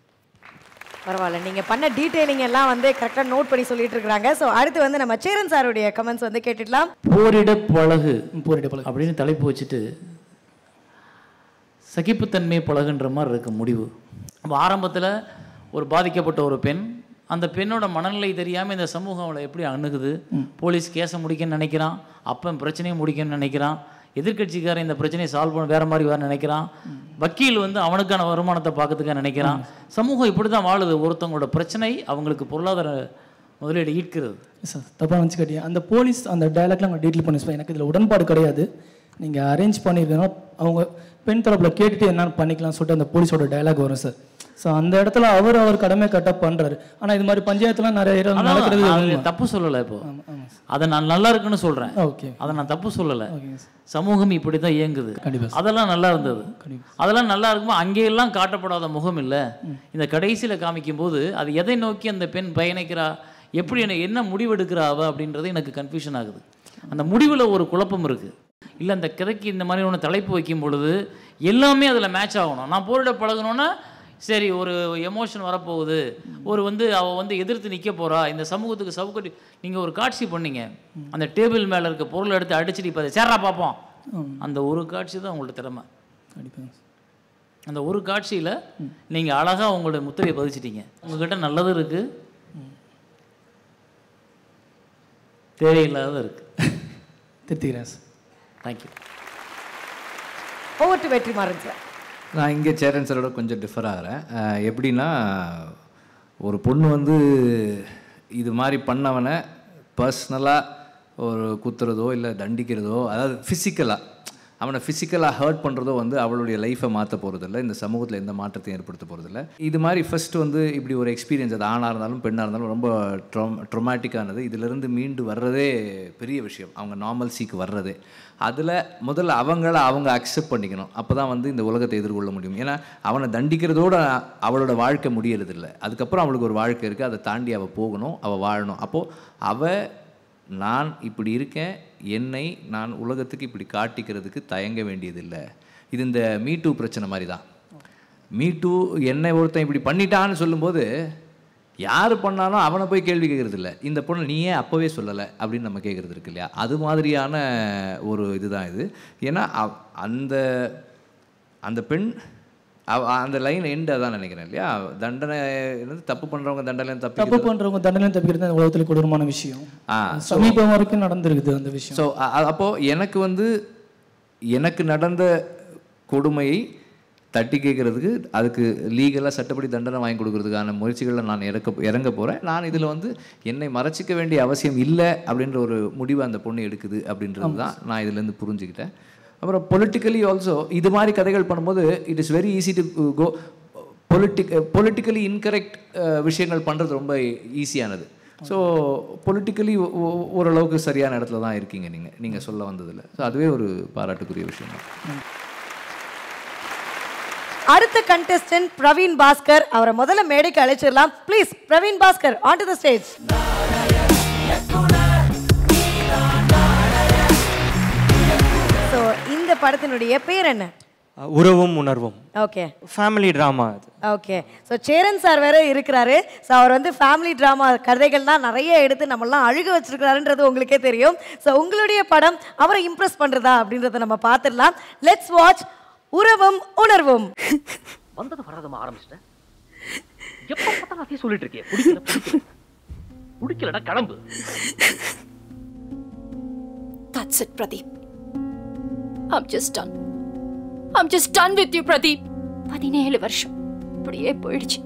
Speaker 1: பரவாயில்ல. நீங்க பண்ண டீடைலிங் எல்லாம் வந்து கரெக்டாக நோட் பண்ணி சொல்லிட்டு இருக்காங்க ஸோ அடுத்து வந்து நம்ம சேரன் சாருடைய கமெண்ட்ஸ் வந்து கேட்டுடலாம்.
Speaker 9: போரிட பழகு
Speaker 10: போரிட பழகு.
Speaker 9: அப்படின்னு தலைப்பு வச்சுட்டு சகிப்புத்தன்மை பழகுன்ற மாதிரி இருக்கு முடிவு. அப்போ ஆரம்பத்தில் ஒரு பாதிக்கப்பட்ட ஒரு பெண் அந்த பெண்ணோட மனநிலை தெரியாமல் இந்த சமூகம் அவளை எப்படி அணுகுது? போலீஸ் கேஸை முடிக்கணும்னு நினைக்கிறான். அப்பன் பிரச்சனையை முடிக்கணும்னு நினைக்கிறான். எதிர்க்கட்சிக்காரன் இந்த பிரச்சனையை சால்வ் பண்ண வேற மாதிரி வேற நினைக்கிறான். வக்கீல் வந்து அவனுக்கான வருமானத்தை பார்க்கறதுக்காக நினைக்கிறான். சமூகம் இப்படி தான் வாழுது. ஒருத்தவங்களோட பிரச்சனை அவங்களுக்கு பொருளாதார முதலீடு ஈர்க்கிறது.
Speaker 10: சார் தப்பாக நினச்சிக்காட்டியா அந்த போலீஸ் அந்த டைலாக்லாம் அவங்க டீட்டெயில் பண்ணி எனக்கு இதில் உடன்பாடு கிடையாது. நீங்கள் அரேஞ்ச் பண்ணியிருக்கீங்கன்னா அவங்க பெண் தரப்பில் கேட்டுட்டு என்னென்னு பண்ணிக்கலாம்னு சொல்லிட்டு அந்த போலீஸோட டைலாக் வரும் சார். ஸோ அந்த இடத்துல அவர் அவர் கடமை கரெக்டாக பண்ணுறாரு ஆனால் இது மாதிரி பஞ்சாயத்துலாம் நிறைய நடக்கிறது.
Speaker 9: தப்பு சொல்லலை இப்போ. அதை நான் நல்லா இருக்குன்னு சொல்றேன்.
Speaker 10: ஓகே
Speaker 9: அதை நான் தப்பு சொல்லலை. சமூகம் இப்படி தான் இயங்குது அதெல்லாம் நல்லா இருந்தது. அதெல்லாம் நல்லா இருக்கும்போது அங்கேயெல்லாம் காட்டப்படாத முகம் இல்லை. இந்த கடைசியில் காமிக்கும் போது அது எதை நோக்கி அந்த பெண் பயணிக்கிறா? எப்படி என்ன என்ன முடிவெடுக்கிறா அவ அப்படின்றது எனக்கு கன்ஃபியூஷன் ஆகுது. அந்த முடிவில் ஒரு குழப்பம் இருக்கு. இல்லை அந்த கதைக்கு இந்த மாதிரி ஒன்று தலைப்பு வைக்கும் பொழுது எல்லாமே அதில் மேட்ச் ஆகணும். நான் போரிட பழகணுன்னா சரி ஒரு எமோஷன் வரப்போகுது. ஒரு வந்து அவள் வந்து எதிர்த்து நிற்க போகிறா இந்த சமூகத்துக்கு சவுக்கடி நீங்கள் ஒரு காட்சி பண்ணீங்க. அந்த டேபிள் மேலே இருக்க பொருளை எடுத்து அடிச்சுட்டு இப்போ அதை சேர்றா பார்ப்போம் அந்த ஒரு காட்சி தான் உங்களோட திறமை. அந்த ஒரு காட்சியில் நீங்கள் அழகாக உங்களுடைய முத்திரையை பதிச்சிட்டீங்க. உங்ககிட்ட நல்லதும் இருக்குது தேவையில்லாத இருக்குது
Speaker 10: திருத்திக்கிறேன் sir?
Speaker 9: Thank you
Speaker 1: over to Vetrimaaran sir
Speaker 8: நான் இங்கே சேரன் சாரோட கொஞ்சம் டிஃபர் ஆகிறேன். எப்படின்னா ஒரு பொண்ணு வந்து இது மாதிரி பண்ணவனை பர்சனலாக ஒரு குத்துறதோ இல்லை தண்டிக்கிறதோ அதாவது ஃபிசிக்கலாக அவனை ஃபிசிக்கலாக ஹர்ட் பண்ணுறதோ வந்து அவளுடைய லைஃப்பை மாற்ற போகிறதில்ல இந்த சமூகத்தில் எந்த மாற்றத்தையும் ஏற்படுத்த போகிறதில்ல இது மாதிரி ஃபஸ்ட்டு வந்து இப்படி ஒரு எக்ஸ்பீரியன்ஸ் அது ஆணாக இருந்தாலும் பெண்ணாக இருந்தாலும் ரொம்ப ட்ரம் ட்ரொமேட்டிக்கானது இதிலிருந்து மீண்டு வர்றதே பெரிய விஷயம். அவங்க நார்மல் சீக்கு வர்றதே. அதில் முதல்ல அவங்கள அவங்க அக்செப்ட் பண்ணிக்கணும். அப்போ தான் வந்து இந்த உலகத்தை எதிர்கொள்ள முடியும். ஏன்னா அவனை தண்டிக்கிறதோட அவளோட வாழ்க்கை முடியறதில்ல. அதுக்கப்புறம் அவளுக்கு ஒரு வாழ்க்கை இருக்குது அதை தாண்டி அவள் போகணும் அவள் வாழணும். அப்போது அவள் நான் இப்படி இருக்கேன் என்னை நான் உலகத்துக்கு இப்படி காட்டிக்கிறதுக்கு தயங்க வேண்டியதில்லை. இது இந்த மீ டூ பிரச்சனை மாதிரி தான் மீ டூ என்னை ஒருத்தன் இப்படி பண்ணிட்டான்னு சொல்லும்போது யார் பண்ணாலும் அவனை போய் கேள்வி கேட்கறது இந்த பொண்ணு நீ ஏன் அப்போவே சொல்லலை? அப்படின்னு நம்ம கேட்குறது இருக்கு இல்லையா? அது மாதிரியான ஒரு இதுதான் இது. ஏன்னா அந்த அந்த பெண் அந்த லைன் எண்ட் அதான் நினைக்கிறேன் இல்லையா? தண்டனை தப்பு பண்ணுறவங்க தண்டனை
Speaker 10: தப்பு
Speaker 8: தப்பி
Speaker 10: பண்றவங்க தண்டனை தப்பிக்கிறது உலகத்தில் கொடூரமான விஷயம். சமீபம் வரைக்கும் நடந்திருக்குது அந்த விஷயம்.
Speaker 8: ஸோ அப்போது எனக்கு வந்து எனக்கு நடந்த கொடுமையை தட்டி கேட்குறதுக்கு அதுக்கு லீகலாக சட்டப்படி தண்டனை வாங்கி கொடுக்கறதுக்கான முயற்சிகளில் நான் இறக்க இறங்க போகிறேன் நான் இதில் வந்து என்னை மறைச்சிக்க வேண்டிய அவசியம் இல்லை அப்படின்ற ஒரு முடிவை அந்த பொண்ணு எடுக்குது அப்படின்றது தான் நான் இதுலேருந்து புரிஞ்சுக்கிட்டேன். அப்புறம் பொலிட்டிக்கலி ஆல்சோ இது மாதிரி கதைகள் பண்ணும்போது it is very easy to go politic politically incorrect விஷயங்கள் பண்ணுறது ரொம்ப ஈஸியானது ஸோ பொலிட்டிக்கலி ஓரளவுக்கு சரியான இடத்துல தான் இருக்கீங்க நீங்கள் நீங்கள் சொல்ல வந்ததில். ஸோ அதுவே ஒரு பாராட்டுக்குரிய விஷயம். தான்
Speaker 1: அடுத்த கண்டெஸ்டன்ட் பிரவீன் பாஸ்கர். அவரை முதல்ல மேடைக்கு அழைச்சிடலாம். Please Praveen Bhaskar on to the stage இந்த படத்தினுடைய பேர் என்ன?
Speaker 18: உறவும் உணர்வும்.
Speaker 1: ஓகே
Speaker 18: ஃபேமிலி ட்ராமா அது.
Speaker 1: ஓகே ஸோ சேரன் சார் வேற இருக்கிறாரு. ஸோ அவர் வந்து ஃபேமிலி ட்ராமா கதைகள் தான் நிறைய எடுத்து நம்மளாம் அழுக வச்சிருக்கிறாருன்றது உங்களுக்கே தெரியும். ஸோ உங்களுடைய படம் அவரை இம்ப்ரெஸ் பண்ணுறதா அப்படின்றத நம்ம பார்த்துடலாம். லெட்ஸ் வாட்ச் உறவும் உணர்வும்.
Speaker 20: வந்தது வராதமா ஆரம்பிச்சிட்டேன் எப்ப பார்த்தாலும் அதே சொல்லிட்டு இருக்கே. பிடிக்கல பிடிக்கல. பிடிக்கலடா கிளம்பு.
Speaker 21: That's it, Pradeep. I'm just done. I'm just done with you, Pradeep. பதினேழு வருஷம். இப்படியே போயிடுச்சு.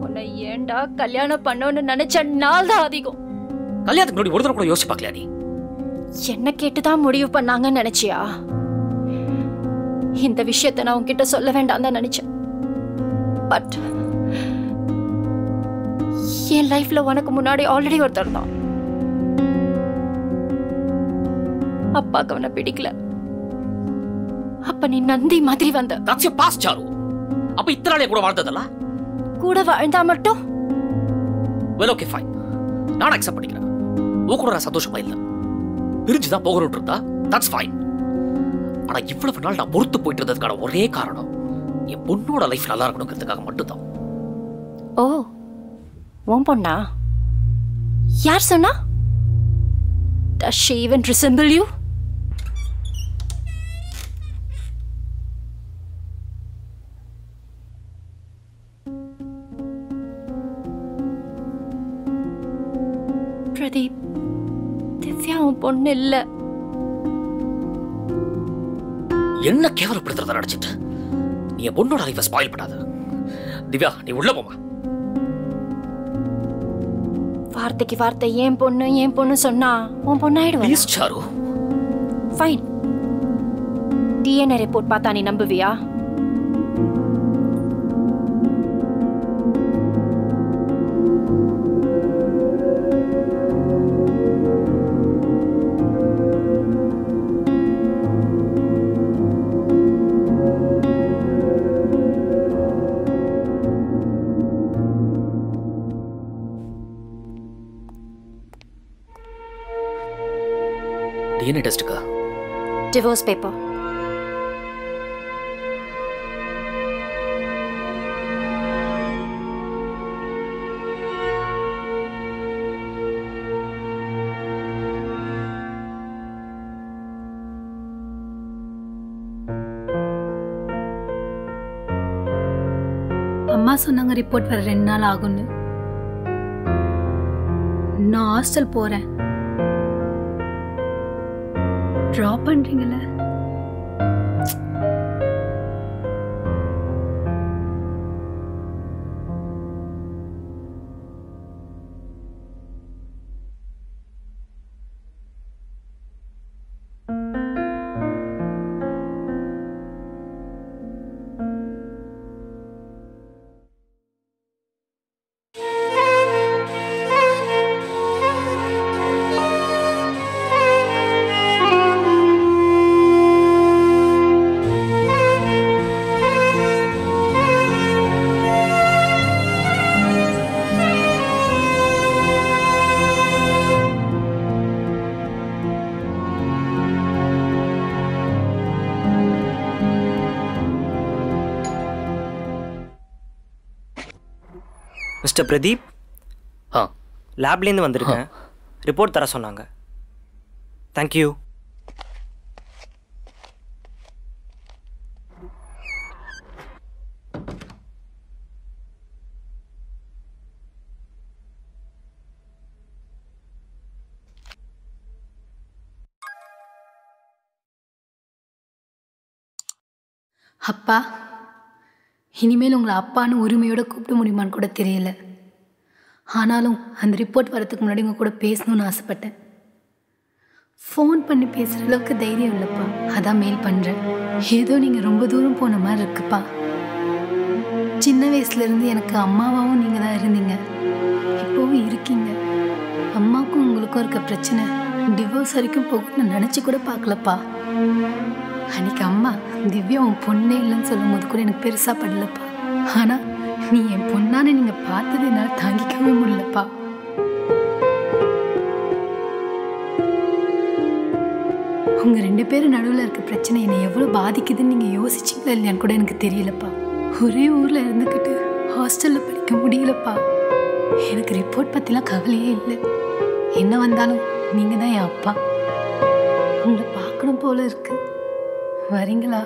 Speaker 21: உன்னை ஏன்டா கல்யாணம் பண்ணோன்னு நினைச்ச நாள் தான் அதிகம்.
Speaker 20: கல்யாணத்துக்கு முன்னாடி ஒரு தடவை கூட யோசிச்சு பார்க்கலையா நீ?
Speaker 21: என்ன கேட்டுதான் முடிவு பண்ணாங்கன்னு நினைச்சியா? இந்த விஷயத்தை நான் உன்கிட்ட சொல்ல வேண்டாம் தான் நினைச்சேன். பட் என் லைஃப்ல உனக்கு முன்னாடி ஆல்ரெடி ஒருத்தர் தான். அப்பாக்கு அவனை பிடிக்கல. அப்ப நீ நந்தி மாதிரி வந்த.
Speaker 20: Your past சாரு அப்ப இத்தனை கூட வாழ்ந்ததல்ல?
Speaker 21: கூட வாழ்ந்தா மட்டும்?
Speaker 20: வெல் ஓகே ஃபைன் நான் அக்செப்ட் பண்ணிக்கிறேன். உன் கூட நான் சந்தோஷமா இல்ல. பிரிஞ்சு தான் போகிறோம் இருந்தா தட்ஸ் ஃபைன் ஆனா இவ்வளவு நாள் நான் பொறுத்து போயிட்டு இருந்ததுக்கான ஒரே காரணம் என் பொண்ணோட லைஃப் நல்லா இருக்கணுங்கிறதுக்காக மட்டும்தான்.
Speaker 21: ஓ உன் பொண்ணா? யார் சொன்னா? Does she even resemble you? உன் பொண்ணு இல்ல
Speaker 20: என்ன கேவலப்படுத்துறத நினைச்சிட்டு நீ என் பொண்ணோட லைஃபை ஸ்பாயில் பண்ணாத. திவ்யா நீ உள்ள போமா
Speaker 21: வார்த்தைக்கு வார்த்தை ஏன் பொண்ணு ஏன் பொண்ணு சொன்னா உன் பொண்ணாயிடுவா
Speaker 20: please Charu
Speaker 21: fine DNA report பார்த்தா நீ நம்புவியா?
Speaker 20: டிஎன்ஏ டெஸ்ட்டுக்கா?
Speaker 22: Divorce paper.
Speaker 23: அம்மா சொன்னாங்க ரிப்போர்ட் வர ரெண்டு நாள் ஆகும்னு. நான் ஹாஸ்டல் போறேன். ட்ராப் பண்ணுறீங்களே
Speaker 18: மிஸ்டர் பிரதீப்
Speaker 20: ஆ.
Speaker 18: லேப்லேருந்து வந்திருக்கேன். ரிப்போர்ட் தர சொன்னாங்க. தேங்க்யூ
Speaker 23: அப்பா இனிமேல் உங்களை அப்பான்னு உரிமையோட கூப்பிட முடியுமான்னு கூட தெரியல. ஆனாலும் அந்த ரிப்போர்ட் வரதுக்கு முன்னாடி உங்க கூட பேசணும்னு ஆசைப்பட்டேன். ஃபோன் பண்ணி பேசுகிற அளவுக்கு தைரியம் இல்லைப்பா. அதான் மெயில் பண்ணுறேன் ஏதோ நீங்கள் ரொம்ப தூரம் போன மாதிரி இருக்குப்பா. சின்ன வயசுலேருந்து எனக்கு அம்மாவாகவும் நீங்கள் தான் இருந்தீங்க. இப்போவும் இருக்கீங்க. அம்மாவுக்கும் உங்களுக்கும் இருக்க பிரச்சனை டிவோர்ஸ் வரைக்கும் போகும்னு நான் நினச்சி கூட பார்க்கலப்பா. அன்னைக்கு அம்மா திவ்யா உன் பொண்ணே இல்லைன்னு சொல்லும் போது கூட எனக்கு பெருசாக படலப்பா. ஆனால் நீ என் பொண்ணான நீங்கள் பார்த்தது என்னால் தாங்கிக்கவே முடியலப்பா. உங்கள் ரெண்டு பேரும் நடுவில் இருக்க பிரச்சனை என்னை எவ்வளோ பாதிக்குதுன்னு நீங்கள் யோசிச்சிங்களா இல்லையான்னு கூட எனக்கு தெரியலப்பா. ஒரே ஊரில் இருந்துக்கிட்டு ஹாஸ்டலில் படிக்க முடியலப்பா. எனக்கு ரிப்போர்ட் பற்றிலாம் கவலையே இல்லை. என்ன வந்தாலும் நீங்கள் தான் என் அப்பா. உங்களை பார்க்கணும் போல இருக்கு. வரீங்களா?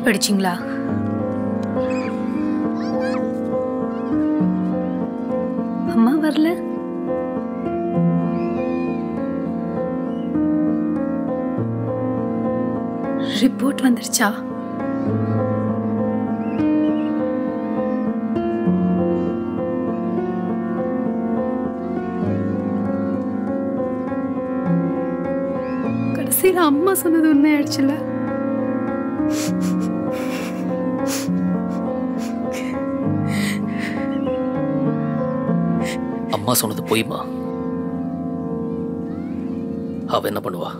Speaker 23: மெயில் படிச்சிங்களா? அம்மா வரல. ரிப்போர்ட் வந்துருச்சா? கடைசியில் அம்மா சொன்னது உண்மையாயிடுச்சுல
Speaker 20: அம்மா சொன்னது பொய்மா? அவ என்ன பண்ணுவா?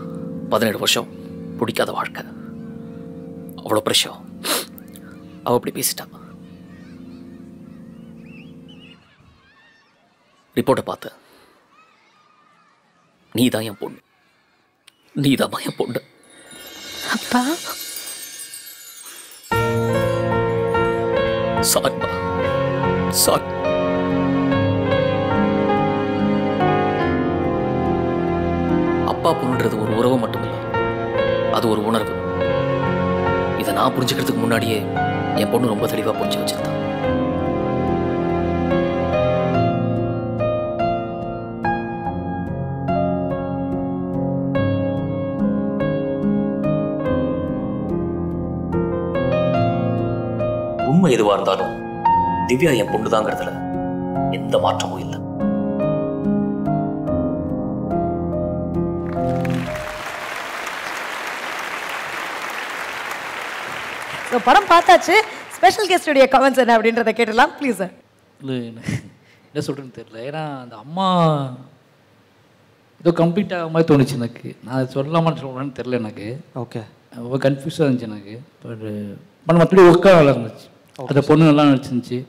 Speaker 20: பதினேழு வருஷம் பிடிக்காத வாழ்க்கை. அவ்வளோ பிரஷம் அவ அப்படி பேசிட்டா. ரிப்போர்ட்டை பார்த்தேன் நீ தான் என் பொண்ணு. நீ தான் என் பொண்ணு.
Speaker 23: அப்பா.
Speaker 20: சாரிம்மா சாரி. அப்பா பொண்ணுன்றது ஒரு உறவு மட்டும் இல்லை அது ஒரு உணர்வு. இதை நான் புரிஞ்சுக்கிறதுக்கு முன்னாடியே என் பொண்ணு ரொம்ப தெளிவாக புரிஞ்சு வச்சிருந்தா. உண்மை எதுவாக இருந்தாலும் திவ்யா என் பொண்ணுதாங்கிறதுல எந்த மாற்றமும் இல்லை.
Speaker 1: படம் பார்த்தாச்சு. ஸ்பெஷல் கெஸ்டுடைய கமெண்ட்ஸ் என்ன அப்படின்றத கேட்டலாம் ப்ளீஸ் சார்
Speaker 2: இல்லை என்ன சொல்கிறேன்னு தெரியல. ஏன்னா அந்த அம்மா ஏதோ கம்ப்ளீட் ஆக மாதிரி தோணுச்சு எனக்கு. நான் அது சொல்லலாமான்னு சொல்கிறேன்னு தெரில எனக்கு.
Speaker 22: ஓகே
Speaker 2: ரொம்ப கன்ஃபியூஸாக இருந்துச்சு எனக்கு. பட் பட் மற்றபடி ஒர்க்காக நல்லா இருந்துச்சு. அந்த பொண்ணு நல்லா நடிச்சிருந்துச்சு.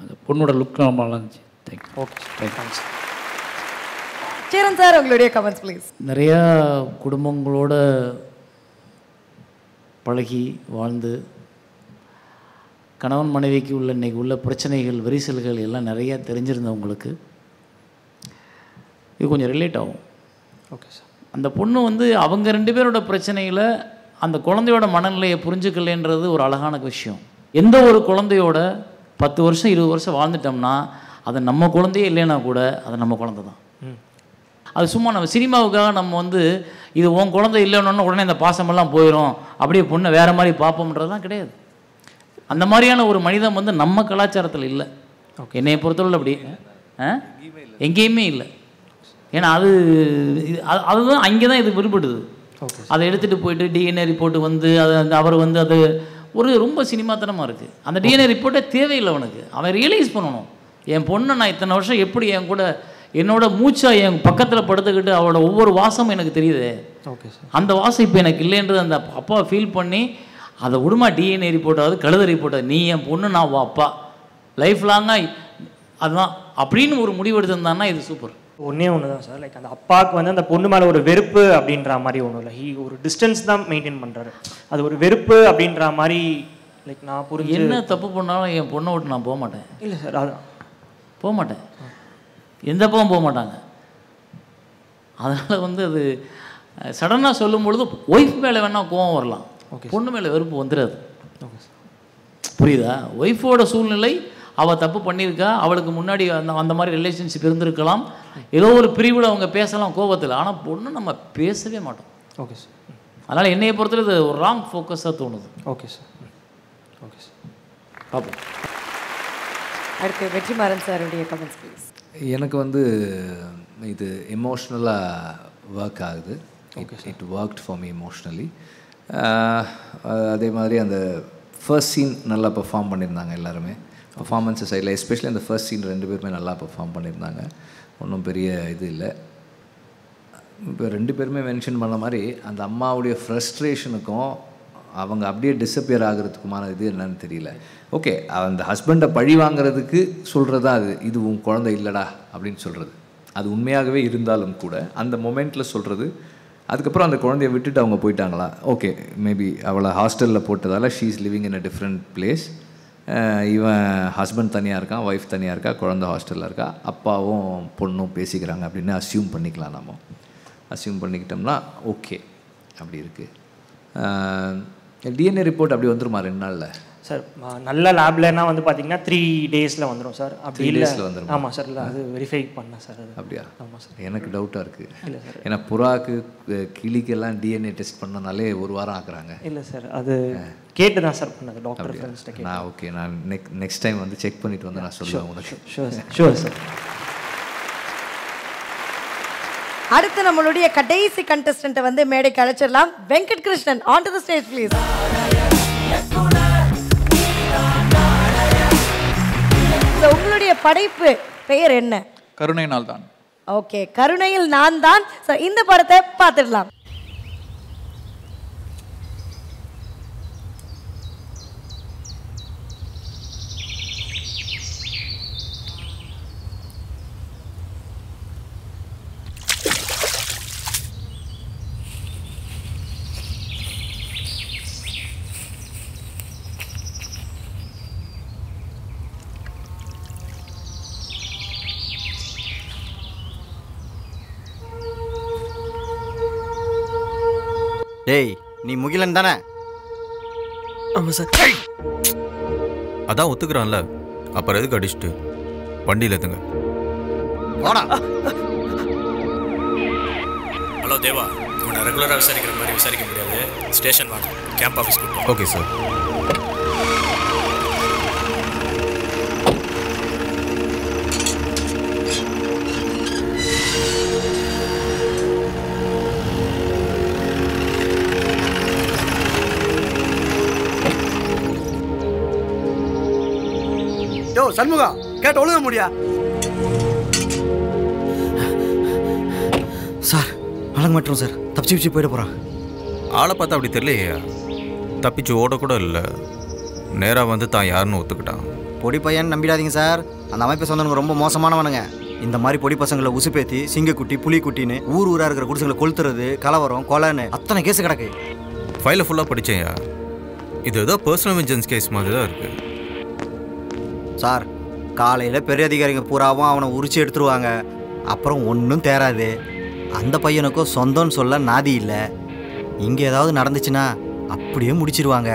Speaker 2: அந்த பொண்ணோட லுக் ரொம்ப நல்லா இருந்துச்சு. Thank you
Speaker 22: okay
Speaker 2: thanks
Speaker 1: Cheran sir உங்களுடைய கமெண்ட்ஸ் ப்ளீஸ்
Speaker 9: நிறையா குடும்பங்களோட பழகி வாழ்ந்து கணவன் மனைவிக்கு உள்ள இன்னைக்கு உள்ள பிரச்சனைகள் விரிசல்கள் எல்லாம் நிறையா தெரிஞ்சிருந்தவங்களுக்கு இது கொஞ்சம் ரிலேட் ஆகும்.
Speaker 22: ஓகே சார்
Speaker 9: அந்த பொண்ணு வந்து அவங்க ரெண்டு பேரோட பிரச்சனையில் அந்த குழந்தையோட மனநிலையை புரிஞ்சுக்கலைன்றது ஒரு அழகான விஷயம். எந்த ஒரு குழந்தையோட பத்து வருஷம் இருபது வருஷம் வாழ்ந்துட்டோம்னா அது நம்ம குழந்தையே இல்லைன்னா கூட அது நம்ம குழந்தை தான். அது சும்மா நம்ம சினிமாவுக்காக நம்ம வந்து இது உன் குழந்தை இல்லைன்னு உடனே இந்த பாசமெல்லாம் போயிடும் அப்படியே பொண்ணை வேறு மாதிரி பார்ப்போம்ன்றதுலாம் கிடையாது. அந்த மாதிரியான ஒரு மனிதன் வந்து நம்ம கலாச்சாரத்தில் இல்லை. என்னைய பொறுத்தவரை அப்படி? எங்கேயுமே இல்லை. ஏன்னா அது- அதுதான் அங்கே தான் இது விடுபடுது. அதை எடுத்துகிட்டு போயிட்டு டிஎன்ஏ ரிப்போர்ட் வந்து அது அந்த அவர் வந்து அது ஒரு ரொம்ப சினிமாத்தனமாக இருக்குது அந்த டிஎன்ஏ ரிப்போர்ட்டே தேவையில்லை அவனுக்கு. அவன் ரியலைஸ் பண்ணணும். என் பொண்ணை நான் இத்தனை வருஷம் எப்படி என் கூட என்னோட மூச்சா என் பக்கத்தில் படுத்துக்கிட்டு அவளோட ஒவ்வொரு வாசமும் எனக்கு தெரியுது.
Speaker 22: ஓகே சார்
Speaker 9: அந்த வாசம் இப்போ எனக்கு இல்லைன்றது அந்த அப்பா ஃபீல் பண்ணி அதை விடுமா டிஎன்ஏ ரிப்போர்ட்டாவது கழுத ரிப்போர்ட்டாவது நீ என் பொண்ணு நான் உன் அப்பா. லைஃப் லாங்காக அதுதான் அப்படின்னு ஒரு முடிவு எடுத்திருந்தான்னா இது சூப்பர்
Speaker 22: ஒன்றே ஒன்று தான் சார் லைக் அந்த அப்பாவுக்கு வந்து அந்த பொண்ணு மேலே ஒரு வெறுப்பு அப்படின்ற மாதிரி ஒன்றும் இல்லை. ஹீ ஒரு டிஸ்டன்ஸ் தான் மெயின்டைன் பண்ணுறாரு அது ஒரு வெறுப்பு அப்படின்ற மாதிரி லைக் நான் புரிஞ்சு
Speaker 9: என்ன தப்பு பண்ணாலும் என் பொண்ணை விட்டு நான் போக மாட்டேன்.
Speaker 22: இல்லை சார் அதான்.
Speaker 9: போக மாட்டேன். எந்த பக்கம் போக மாட்டாங்க. அதனால் வந்து அது சடனாக சொல்லும் பொழுது ஒய்ஃப் மேலே வேணால் கோவம் வரலாம். பொண்ணு மேலே வெறுப்பு வந்துடாது புரியுதா? ஒய்ஃபோட சூழ்நிலை அவள் தப்பு பண்ணியிருக்கா அவளுக்கு முன்னாடி அந்த அந்த மாதிரி ரிலேஷன்ஷிப் இருந்திருக்கலாம். ஏதோ ஒரு பிரிவில் அவங்க பேசலாம் கோபத்தில் ஆனால் பொண்ணு நம்ம பேசவே மாட்டோம்.
Speaker 22: ஓகே சார்
Speaker 9: அதனால் என்னையை பொறுத்தவரை இது ஒரு ராங் ஃபோக்கஸாக தோணுது.
Speaker 22: ஓகே சார் ஓகே சார்
Speaker 9: பார்ப்போம்
Speaker 1: அடுத்து வெற்றிமாறன் சாருடைய கமெண்ட்ஸ் ப்ளீஸ்
Speaker 8: எனக்கு வந்து இது எமோஷ்னலாக ஒர்க் ஆகுது. It it worked for me emotionally அதே மாதிரி அந்த ஃபர்ஸ்ட் சீன் நல்லா பெர்ஃபார்ம் பண்ணியிருந்தாங்க எல்லாருமே. பர்ஃபார்மன்ஸ் சைடில் எஸ்பெஷலி அந்த ஃபர்ஸ்ட் சீன் ரெண்டு பேருமே நல்லா பெர்ஃபார்ம் பண்ணியிருந்தாங்க. ஒன்றும் பெரிய இது இல்லை. இப்போ ரெண்டு பேருமே மென்ஷன் பண்ண மாதிரி அந்த அம்மாவுடைய ஃப்ரஸ்ட்ரேஷனுக்கும் அவங்க அப்படியே டிஸப்பியர் ஆகிறதுக்குமான இது என்னன்னு தெரியல. ஓகே அந்த ஹஸ்பண்டை பழி வாங்குறதுக்கு சொல்கிறது தான் அது இது உன் குழந்தை இல்லைடா அப்படின்னு சொல்கிறது அது உண்மையாகவே இருந்தாலும் கூட அந்த மொமெண்ட்டில் சொல்கிறது அதுக்கப்புறம் அந்த குழந்தைய விட்டுட்டு அவங்க போயிட்டாங்களா? ஓகே மேபி அவளை ஹாஸ்டலில் போட்டதால் she is living in a different place இவன் ஹஸ்பண்ட் தனியாக இருக்கான் ஒய்ஃப் தனியாக இருக்கா குழந்தை ஹாஸ்டலில் இருக்கா அப்பாவும் பொண்ணும் பேசிக்கிறாங்க அப்படின்னு அசியூம் பண்ணிக்கலாம் நம்ம அசியூம் பண்ணிக்கிட்டோம்னா ஓகே அப்படி இருக்குது டிஎன்ஏ ரிப்போர்ட் அப்படி வந்துருமா ரெண்டு நாளில்?
Speaker 22: சார் நல்ல லேப்லனா வந்து பார்த்தீங்கன்னா த்ரீ டேஸில் வந்துடும் சார். அப்படி இல்லை.
Speaker 8: daysல வந்துருமா?
Speaker 22: ஆமாம் சார் இல்லை அது வெரிஃபை பண்ணேன் சார்
Speaker 8: அப்படியா?
Speaker 22: ஆமாம் சார்.
Speaker 8: எனக்கு டவுட்டாக இருக்குது
Speaker 22: இல்லை சார்.
Speaker 8: ஏன்னா புறாக்கு கிளிக்கெல்லாம் டிஎன்ஏ டெஸ்ட் பண்ணனாலே ஒரு வாரம் ஆக்குறாங்க
Speaker 22: இல்லை சார் அது கேட்டு தான் சார் பண்ணது டாக்டர்? ஃப்ரெண்ட்ஸ்கிட்ட
Speaker 8: நான் ஓகே நான் நெக் நெக்ஸ்ட் டைம் வந்து செக் பண்ணிட்டு வந்து நான் சொல்லுவேன் உனக்கு
Speaker 22: ஷூர் சார் ஷூர் சார்
Speaker 1: அடுத்து நம்மளுடைய கடைசி கண்டஸ்டன்ட்டை வந்து மேடைக்கு அழைச்சிடலாம். Venkat Krishnan on to the stage please உங்களுடைய படைப்பு பெயர் என்ன?
Speaker 24: கருணை நாள் தான்
Speaker 1: ஓகே கருணையில் நான் தான் இந்த படத்தை பார்த்துடலாம்.
Speaker 25: டேய் நீ முகிலன் தானே?
Speaker 22: ஆமாம் சார்.
Speaker 26: அதான் ஒத்துக்கிறான்ல. அப்புறம் எதுக்கு அடிச்சுட்டு? வண்டியில் எத்துங்க
Speaker 25: போடா.
Speaker 27: ஹலோ தேவா இவனை ரெகுலராக விசாரிக்கிற மாதிரி விசாரிக்க முடியாது. ஸ்டேஷன் வாங்க. Camp office
Speaker 26: okay sir.
Speaker 28: Shanmugam கேட்டு ஒழுங்க முடியா?
Speaker 25: சார் வழங்க மாட்டோம் சார். தப்பிச்சு பிச்சு போயிட போகிறான்
Speaker 26: ஆளை பார்த்தா அப்படி தெரியலையா. தப்பிச்சு ஓட கூட இல்லை. நேராக வந்து தான் யாருன்னு ஒத்துக்கிட்டான்.
Speaker 25: பொடி பையன் நம்பிடாதீங்க சார். அந்த அமைப்பை சொந்தனுங்க ரொம்ப மோசமானவனுங்க. இந்த மாதிரி பொடி பசங்களை உசுப்பேத்தி சிங்கக்குட்டி புலிக்குட்டின்னு ஊர் ஊரா இருக்கிற குடிசைகளை கொளுத்துறது கலவரம் கொலைன்னு அத்தனை கேஸ் கிடக்கு.
Speaker 26: ஃபைலை ஃபுல்லாக படித்தேன்யா இது ஏதோ பர்சனல் வெஞ்சன்ஸ் கேஸ் மாதிரி தான் இருக்குது
Speaker 25: சார் காலையில் பெரிய அதிகாரிங்க பூராவும் அவனை உரிச்சு எடுத்துருவாங்க. அப்புறம் ஒன்றும் தேராது அந்த பையனுக்கும் சொந்தம்னு சொல்ல நாதி இல்லை. இங்கே ஏதாவது நடந்துச்சுன்னா அப்படியே முடிச்சிருவாங்க.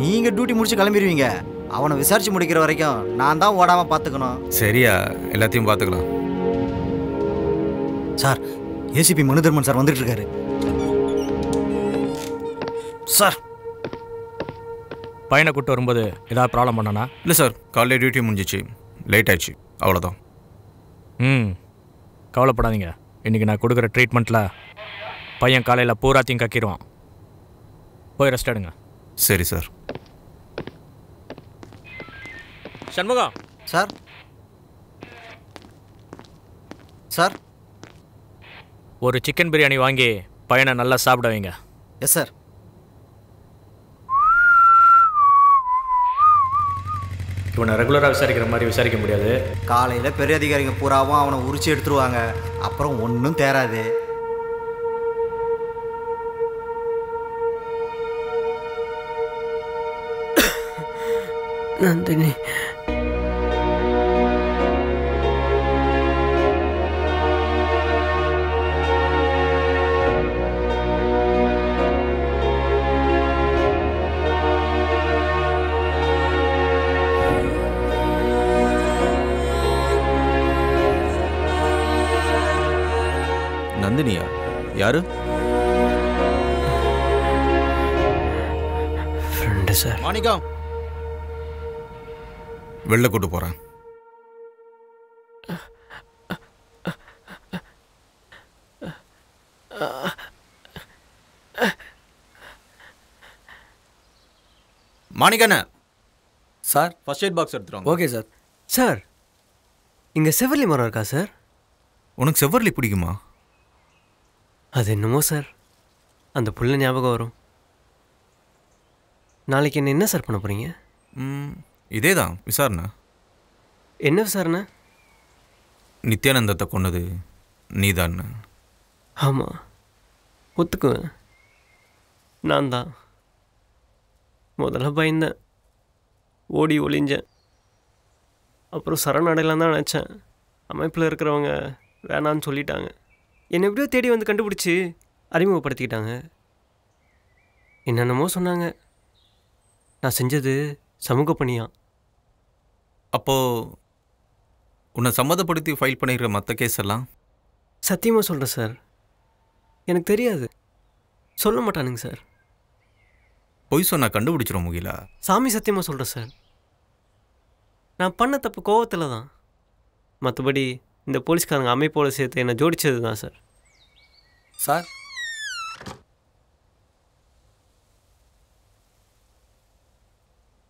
Speaker 25: நீங்கள் டியூட்டி முடிச்சு கிளம்பிடுவீங்க அவனை விசாரிச்சு முடிக்கிற வரைக்கும் நான் தான் ஓடாமல் பார்த்துக்கணும்
Speaker 26: சரியா எல்லாத்தையும் பார்த்துக்கலாம்
Speaker 25: சார் ஏசிபி மனுதர்மன் சார் வந்துட்டு இருக்காரு.
Speaker 26: சார்
Speaker 27: பையனை கூட்டு வரும்போது ஏதாவது ப்ராப்ளம் பண்ணானா?
Speaker 26: இல்லை சார் காலையில் டியூட்டி முடிஞ்சிச்சு. லேட் ஆயிடுச்சு. அவ்வளோதான்
Speaker 27: ம். கவலைப்படாதீங்க. இன்றைக்கி நான் கொடுக்குற ட்ரீட்மெண்ட்டில் பையன் காலையில் பூராத்தையும் கக்கிடுவான். போய் ரெஸ்ட் எடுங்க.
Speaker 26: சரி சார்.
Speaker 27: சண்முகம்.
Speaker 25: சார். சார்.
Speaker 27: ஒரு சிக்கன் பிரியாணி வாங்கி பையனை நல்லா சாப்பிட வைங்க.
Speaker 25: எஸ் சார்
Speaker 27: இவனை ரெகுலராக விசாரிக்கிற மாதிரி விசாரிக்க முடியாது.
Speaker 25: காலையில் பெரிய அதிகாரிங்க பூராவும் அவனை உரிச்சு எடுத்துருவாங்க. அப்புறம் ஒன்றும் தேராது
Speaker 29: நந்தினி.
Speaker 26: நந்தினியா? யாரு?
Speaker 29: ஃப்ரெண்டு சார்
Speaker 26: மாணிக்கம் வெளில கூட்டு போகிறேன் மாணிக்கண்ண
Speaker 19: சார்
Speaker 26: ஃபர்ஸ்ட் எய்ட் பாக்ஸ் எடுத்துருவாங்க
Speaker 19: ஓகே சார் சார் இங்கே செவ்வரளி மரம் இருக்கா சார்
Speaker 26: உனக்கு செவ்வரளி பிடிக்குமா?
Speaker 19: அது என்னமோ சார். அந்த புள்ள ஞாபகம் வரும். நாளைக்கு என்ன என்ன சார் பண்ண போகிறீங்க
Speaker 26: ம் இதே தான் விசாரணை.
Speaker 19: என்ன விசாரணை?
Speaker 26: நித்யானந்தத்தை கொன்னது நீதான்.
Speaker 19: ஆமாம் ஒத்துக்குவேன். நான் தான் முதல்ல பயந்தேன். ஓடி ஒளிஞ்சேன். அப்புறம் சரணடையலாம் தான் நினச்சேன். அமைப்பில் இருக்கிறவங்க வேணான்னு சொல்லிட்டாங்க. என்னை எப்படியோ தேடி வந்து கண்டுபிடிச்சி அறிமுகப்படுத்திக்கிட்டாங்க. என்னென்னமோ சொன்னாங்க. நான் செஞ்சது சமூக பணியா?
Speaker 26: அப்போது உன்னை சம்மதப்படுத்தி ஃபைல் பண்ணியிருக்க மற்ற கேஸ் எல்லாம்?
Speaker 19: சத்தியமாக சொல்கிறேன் சார் எனக்கு தெரியாது. சொல்ல மாட்டானுங்க சார்
Speaker 26: பொய் சொன்னா கண்டுபிடிச்சிரும் முகிலா.
Speaker 19: சாமி சத்தியமாக சொல்கிறேன் சார் நான் பண்ண தப்பு கோவத்தில் தான். மற்றபடி இந்த போலீஸ்காரங்க அமைப்போட சேர்த்து என்னை ஜோடிச்சது தான் சார்.
Speaker 28: சார்?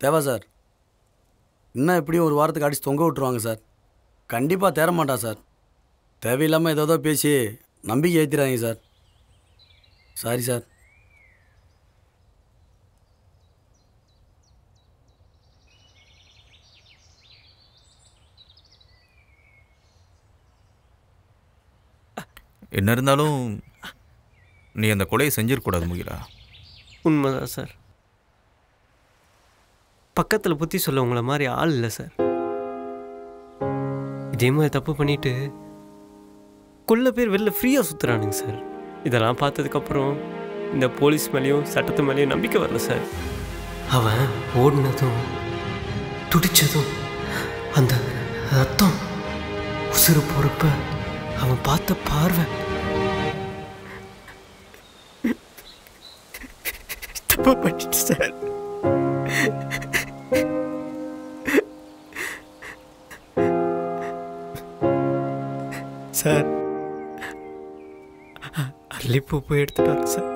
Speaker 28: தேவா சார். இன்னும் எப்படியும் ஒரு வாரத்துக்கு அடிச்சு தொங்க விட்டுருவாங்க சார். கண்டிப்பாக தேர மாட்டான் சார். தேவையில்லாமல் ஏதோ பேசி நம்பிக்கை ஏற்றிடாதீங்க சார். Sorry sir.
Speaker 26: என்ன இருந்தாலும் நீ அந்த கொலையை செஞ்சிடக்கூடாது முகிலா.
Speaker 19: உண்மைதான் சார். பக்கத்தில் புத்தி சொல்ல உங்களை மாதிரி ஆள் இல்லை சார். இதே மாதிரி தப்பு பண்ணிட்டு கொள்ள பேர் வெளில ஃப்ரீயாக சுற்றுறானுங்க சார். இதெல்லாம் பார்த்ததுக்கப்புறம் இந்த போலீஸ் மேலேயும் சட்டத்து மேலேயும் நம்பிக்கை வரல சார். அவன் ஓடினதும் துடிச்சதும் அந்த ரத்தம் உசுறு போகிறப்ப அவன் பார்த்த பார்வை தப்பு பண்ணிட்டு சார் சார் அல்லிப்பூ போய் எடுத்துட்டு வரேன் சார்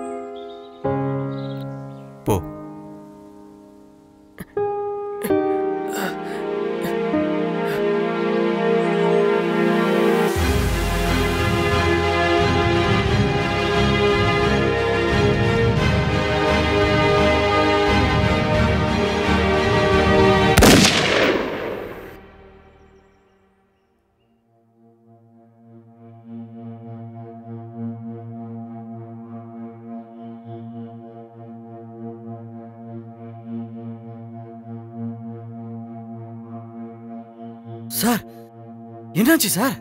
Speaker 25: என்னாச்சு சார்?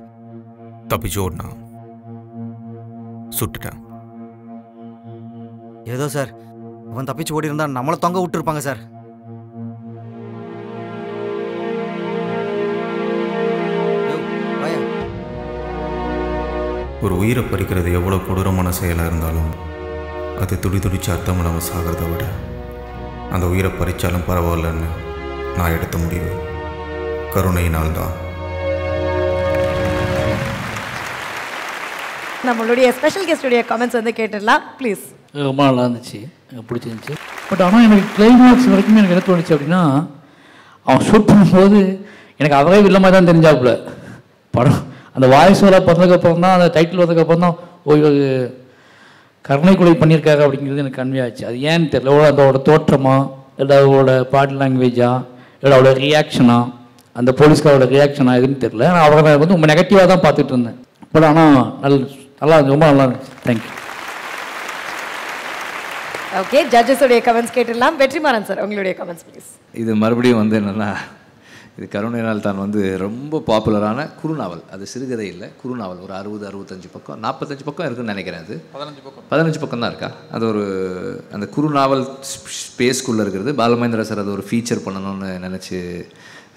Speaker 26: தப்பிச்சு ஓடினா சுட்டுட்டேன்.
Speaker 25: ஏதோ சார் அவன் தப்பிச்சு ஓடி இருந்தா நம்மளை தொங்க விட்டுருப்பாங்க சார்.
Speaker 26: ஒரு உயிரை பறிக்கிறது எவ்வளோ கொடூரமான செயலாக இருந்தாலும் அது துடி துடிச்சு அர்த்தம் இல்லாமல் சாகிறத விட அந்த உயிரை பறிச்சாலும் பரவாயில்லன்னு நான் எடுத்த முடிவு. கருணையினால் தான்
Speaker 1: நம்மளுடைய ஸ்பெஷல் கெஸ்டுடைய கமெண்ட்ஸ் வந்து கேட்டுடலாம். ப்ளீஸ்
Speaker 2: ரொம்ப நல்லா இருந்துச்சு. எனக்கு பிடிச்சிருந்துச்சு. பட் ஆனால் எனக்கு கிளைமேக்ஸ் வரைக்கும் எனக்கு என்ன தோணுச்சு அப்படின்னா அவன் ஷூட் பண்ணும்போது எனக்கு அவரே வில்லமாக தான் தெரிஞ்சாப்புல. படம் அந்த வாய்ஸ் ஓலா பிறந்ததுக்கப்புறம் தான் அந்த டைட்டில் வந்ததுக்கப்புறம் தான் ஓ இவர் கருணை கொலை பண்ணியிருக்காரு அப்படிங்கிறது எனக்கு கன்வே ஆச்சு. அது ஏன்னு தெரியல. ஒரு அதோட தோற்றமா இல்லை அவரோட பாடி லாங்குவேஜா இல்லை அவரோட ரியாக்ஷனா அந்த போலீஸ்காரோட ரியாக்ஷனா எதுன்னு தெரியல. ஆனால் அவரை வந்து ரொம்ப நெகட்டிவாக தான் பார்த்துட்டு இருந்தேன். பட் ஆனால் நல்ல நல்லா இருந்துச்சு, ரொம்ப நல்லா இருந்துச்சு. தேங்க்யூ
Speaker 1: ஓகே ஜட்ஜஸுடைய கமெண்ட்ஸ் கேட்டுடலாம். வெற்றிமாறன் சார் உங்களுடைய கமெண்ட்ஸ் ப்ளீஸ்
Speaker 8: இது மறுபடியும் வந்து என்னென்னா இது கருணை நாள் தான் வந்து ரொம்ப பாப்புலரான குறுநாவல் அது சிறுகதை இல்லை குறுநாவல் ஒரு அறுபது அறுபத்தஞ்சு பக்கம் நாற்பத்தஞ்சு பக்கம் இருக்குன்னு நினைக்கிறேன் அது.
Speaker 2: பதினஞ்சு பக்கம்.
Speaker 8: பதினஞ்சு பக்கம் தான் இருக்கா? அது ஒரு அந்த குறுநாவல் ஸ்பேஸ்க்குள்ளே இருக்கிறது. பாலமேந்திர சார் அது ஒரு ஃபீச்சர் பண்ணணும்னு நினச்சி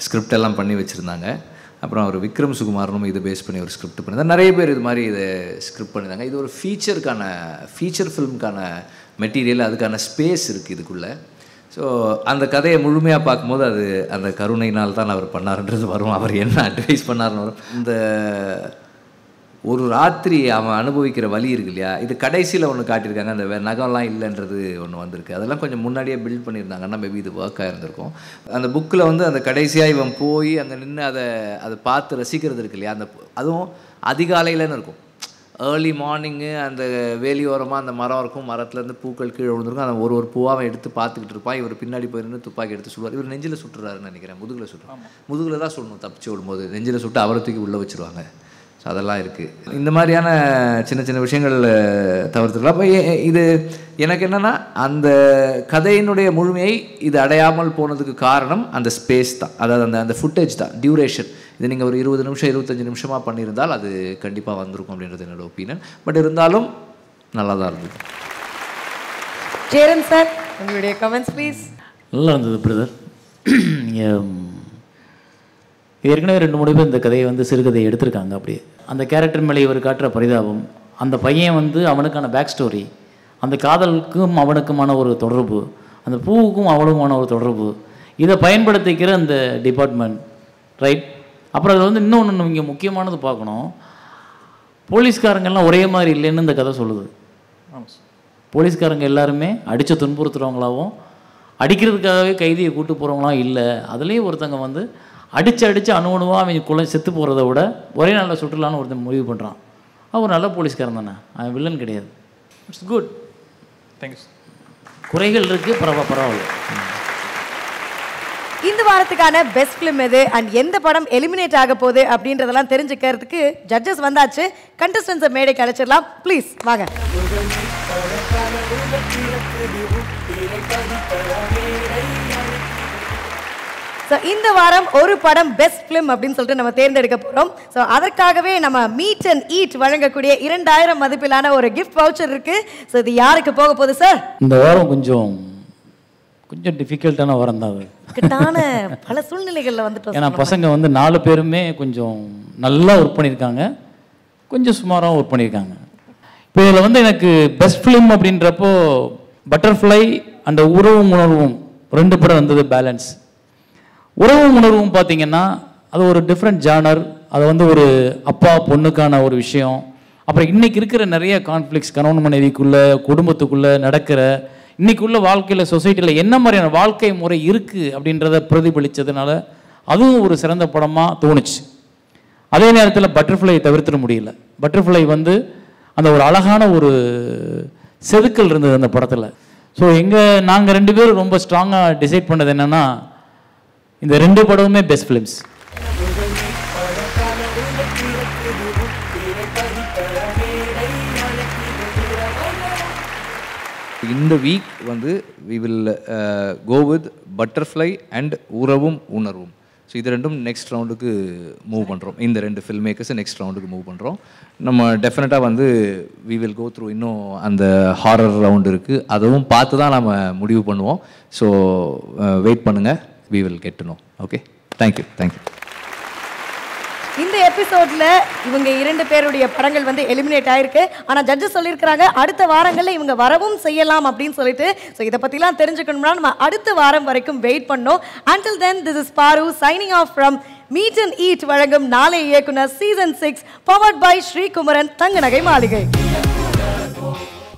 Speaker 8: ஸ்கிரிப்ட் எல்லாம் பண்ணி வச்சுருந்தாங்க. அப்புறம் அவர் விக்ரம் சுகுமாரனும் இதை பேஸ் பண்ணி ஒரு ஸ்கிரிப்ட் பண்ணியிருந்தார் நிறைய பேர் இது மாதிரி இதை ஸ்கிரிப்ட் பண்ணியிருந்தாங்க. இது ஒரு ஃபீச்சருக்கான ஃபீச்சர் ஃபிலிமுக்கான மெட்டீரியல் அதுக்கான ஸ்பேஸ் இருக்குது இதுக்குள்ளே. ஸோ அந்த கதையை முழுமையாக பார்க்கும்போது அது அந்த கருணையினால் தான் அவர் பண்ணாருன்றது வரும். அவர் என்ன அட்வைஸ் பண்ணாருன்னு வரும். இந்த ஒரு ராத்திரி அவன் அனுபவிக்கிற வலி இருக்கு இல்லையா? இது கடைசியில் ஒன்று காட்டியிருக்காங்க. அந்த நகம்லாம் இல்லைன்றது ஒன்று வந்திருக்கு. அதெல்லாம் கொஞ்சம் முன்னாடியே பில்ட் பண்ணியிருந்தாங்கன்னா மேபி இது ஒர்க்காக இருந்திருக்கும். அந்த புக்கில் வந்து அந்த கடைசியாக இவன் போய் அங்கே நின்று அதை அதை பார்த்து ரசிக்கிறது இருக்கு இல்லையா? அந்த அதுவும் அதிகாலையிலன்னு இருக்கும். ஏர்லி மார்னிங்கு அந்த வேலியோரமாக அந்த மரம் இருக்கும். மரத்துலேருந்து பூக்கள் கீழே விழுந்துருக்கும். அந்த ஒரு ஒரு பூவாக அவன் எடுத்து பார்த்துக்கிட்டு இருப்பான். இவர் பின்னாடி போயிருந்து துப்பாக்கி எடுத்து சுடுவார். இவர் நெஞ்சில் சுட்டுறாருன்னு நினைக்கிறேன். முதுகில் சுட்டுறான். முதுகில் தான் சுடணும். தப்பிச்சு விடும்போது. நெஞ்சில் சுட்டு அவரை தூக்கி உள்ளே வச்சுருவாங்க. ஸோ அதெல்லாம் இருக்குது இந்த மாதிரியான சின்ன சின்ன விஷயங்கள் தவிர்த்துக்கலாம். அப்போ இது எனக்கு என்னென்னா அந்த கதையினுடைய முழுமையை இது அடையாமல் போனதுக்கு காரணம் அந்த ஸ்பேஸ் தான். அதாவது அந்த அந்த ஃபுட்டேஜ் தான் டியூரேஷன் இது நீங்கள் ஒரு இருபது நிமிஷம் இருபத்தஞ்சி நிமிஷமாக பண்ணியிருந்தால் அது கண்டிப்பாக வந்திருக்கும் அப்படின்றது என்னோட ஒப்பீனியன் பட் இருந்தாலும் நல்லா தான் இருந்தது.
Speaker 1: சேரன் சார் உங்களுடைய கமெண்ட்ஸ் ப்ளீஸ்
Speaker 9: நல்லா இருந்தது பிரதர். நீங்கள் ஏற்கனவே ரெண்டு மூணு பேர் இந்த கதையை வந்து சிறுகதையை எடுத்திருக்காங்க அப்படியே. அந்த கேரக்டர் மேலே இவர் காட்டுற பரிதாபம் அந்த பையன் வந்து அவனுக்கான பேக் ஸ்டோரி அந்த காதலுக்கும் அவனுக்குமான ஒரு தொடர்பு அந்த பூவுக்கும் அவளுக்குமான ஒரு தொடர்பு இதை பயன்படுத்திக்கிற அந்த டிபார்ட்மெண்ட் ரைட் அப்புறம் அதில் வந்து இன்னொன்று இங்கே முக்கியமானது பார்க்கணும். போலீஸ்காரங்கெல்லாம் ஒரே மாதிரி இல்லைன்னு இந்த கதை சொல்லுது. போலீஸ்காரங்க எல்லாருமே அடித்து துன்புறுத்துறவங்களாவும் அடிக்கிறதுக்காகவே கைதியை கூட்டு போகிறவங்களாம் இல்லை. அதுலேயும் ஒருத்தங்க வந்து அடித்து அடித்து அணு அணுவாக அவங்க குலை செத்து போகிறத விட ஒரே நாளில் சுட்டுலான்னு ஒருத்தன் முடிவு பண்ணுறான் அவன் ஒரு நல்ல போலீஸ்காரன் தானே. அவன் வில்லன் கிடையாது. இட்ஸ் குட்
Speaker 2: தேங்க்யூ
Speaker 9: குறைகள் இருக்குது பரவா பரவாயில்ல.
Speaker 1: இந்த வாரத்துக்கான பெஸ்ட் ஃபிலிம் எது? அண்ட் எந்த படம் எலிமினேட் ஆக போகுது அப்படின்றதெல்லாம் தெரிஞ்சுக்கிறதுக்கு ஜட்ஜஸ் வந்தாச்சு. கண்டஸ்டன்ஸை மேடைக்கு அழைச்சிடலாம். ப்ளீஸ் வாங்க. ஸோ இந்த வாரம் ஒரு படம் பெஸ்ட் ஃபிலிம் அப்படின்னு சொல்லிட்டு நம்ம தேர்ந்தெடுக்க போகிறோம் ஸோ அதற்காகவே நம்ம மீட் அண்ட் ஈட் வழங்கக்கூடிய இரண்டாயிரம் மதிப்பிலான ஒரு கிஃப்ட் வவுச்சர் இருக்கு. ஸோ இது யாருக்கு போக போகுது சார்
Speaker 9: இந்த வாரம் கொஞ்சம் கொஞ்சம் டிஃபிகல்ட்டான வாரம் தான் அது.
Speaker 1: பல சூழ்நிலைகளில் வந்துட்டோம்
Speaker 9: ஏன்னா பசங்க வந்து நாலு பேருமே கொஞ்சம் நல்லா ஒர்க் பண்ணியிருக்காங்க. கொஞ்சம் சுமாராக ஒர்க் பண்ணியிருக்காங்க. இப்போ இதில் வந்து எனக்கு பெஸ்ட் ஃபிலிம் அப்படின்றப்போ பட்டர்ஃப்ளை அந்த உறவும் உணர்வும் ரெண்டு படம் வந்தது பேலன்ஸ் உறவும் உணர்வும் பார்த்தீங்கன்னா அது ஒரு டிஃப்ரெண்ட் ஜானர் அது வந்து ஒரு அப்பா பொண்ணுக்கான ஒரு விஷயம். அப்புறம் இன்றைக்கி இருக்கிற நிறைய கான்ஃப்ளிக்ஸ் கணவன் மனைவிக்குள்ளே குடும்பத்துக்குள்ளே நடக்கிற இன்றைக்குள்ள வாழ்க்கையில் சொசைட்டியில் என்ன மாதிரியான வாழ்க்கை முறை இருக்குது அப்படின்றத பிரதிபலித்ததுனால அதுவும் ஒரு சிறந்த படமாக தோணுச்சு. அதே நேரத்தில் பட்டர்ஃப்ளை தவிர்த்திட முடியல. பட்டர்ஃப்ளை வந்து அந்த ஒரு அழகான ஒரு செதுக்கல் இருந்தது அந்த படத்தில். ஸோ எங்கள் நாங்கள் ரெண்டு பேரும் ரொம்ப ஸ்ட்ராங்காக டிசைட் பண்ணது என்னென்னா இந்த ரெண்டு படமுமே பெஸ்ட் ஃபிலிம்ஸ்
Speaker 8: இந்த வீக் வந்து we will go with butterfly and உறவும் உணர்வும். ஸோ இது ரெண்டும் நெக்ஸ்ட் ரவுண்டுக்கு மூவ் பண்ணுறோம் இந்த ரெண்டு ஃபில்ம் மேக்கர்ஸை நெக்ஸ்ட் ரவுண்டுக்கு மூவ் பண்ணுறோம் நம்ம டெஃபினட்டாக வந்து வி வில் கோ த்ரூ இன்னும் அந்த ஹாரர் ரவுண்டு இருக்குது அதுவும் பார்த்து தான் நம்ம முடிவு பண்ணுவோம். ஸோ வெயிட் uh, பண்ணுங்கள் we will get to know okay thank you thank you
Speaker 1: இந்த எபிசோட்ல இவங்க இரண்டு பேருடைய படங்கள் வந்து எலிமினேட் ஆயிருக்கு. ஆனா ஜட்ஜஸ் சொல்லியிருக்கிறாங்க அடுத்த வாரங்கள்ல இவங்க வரவும் செய்யலாம் அப்படின்னு சொல்லிட்டு. ஸோ இதை பத்திலாம் தெரிஞ்சுக்கணும்னா நம்ம அடுத்த வாரம் வரைக்கும் வெயிட் பண்ணோம். Until then this is Paaru signing off from meet and eat வழங்கும் நாளை இயக்குனர் season six powered by Srikumaran Thanga Nagai Maligai.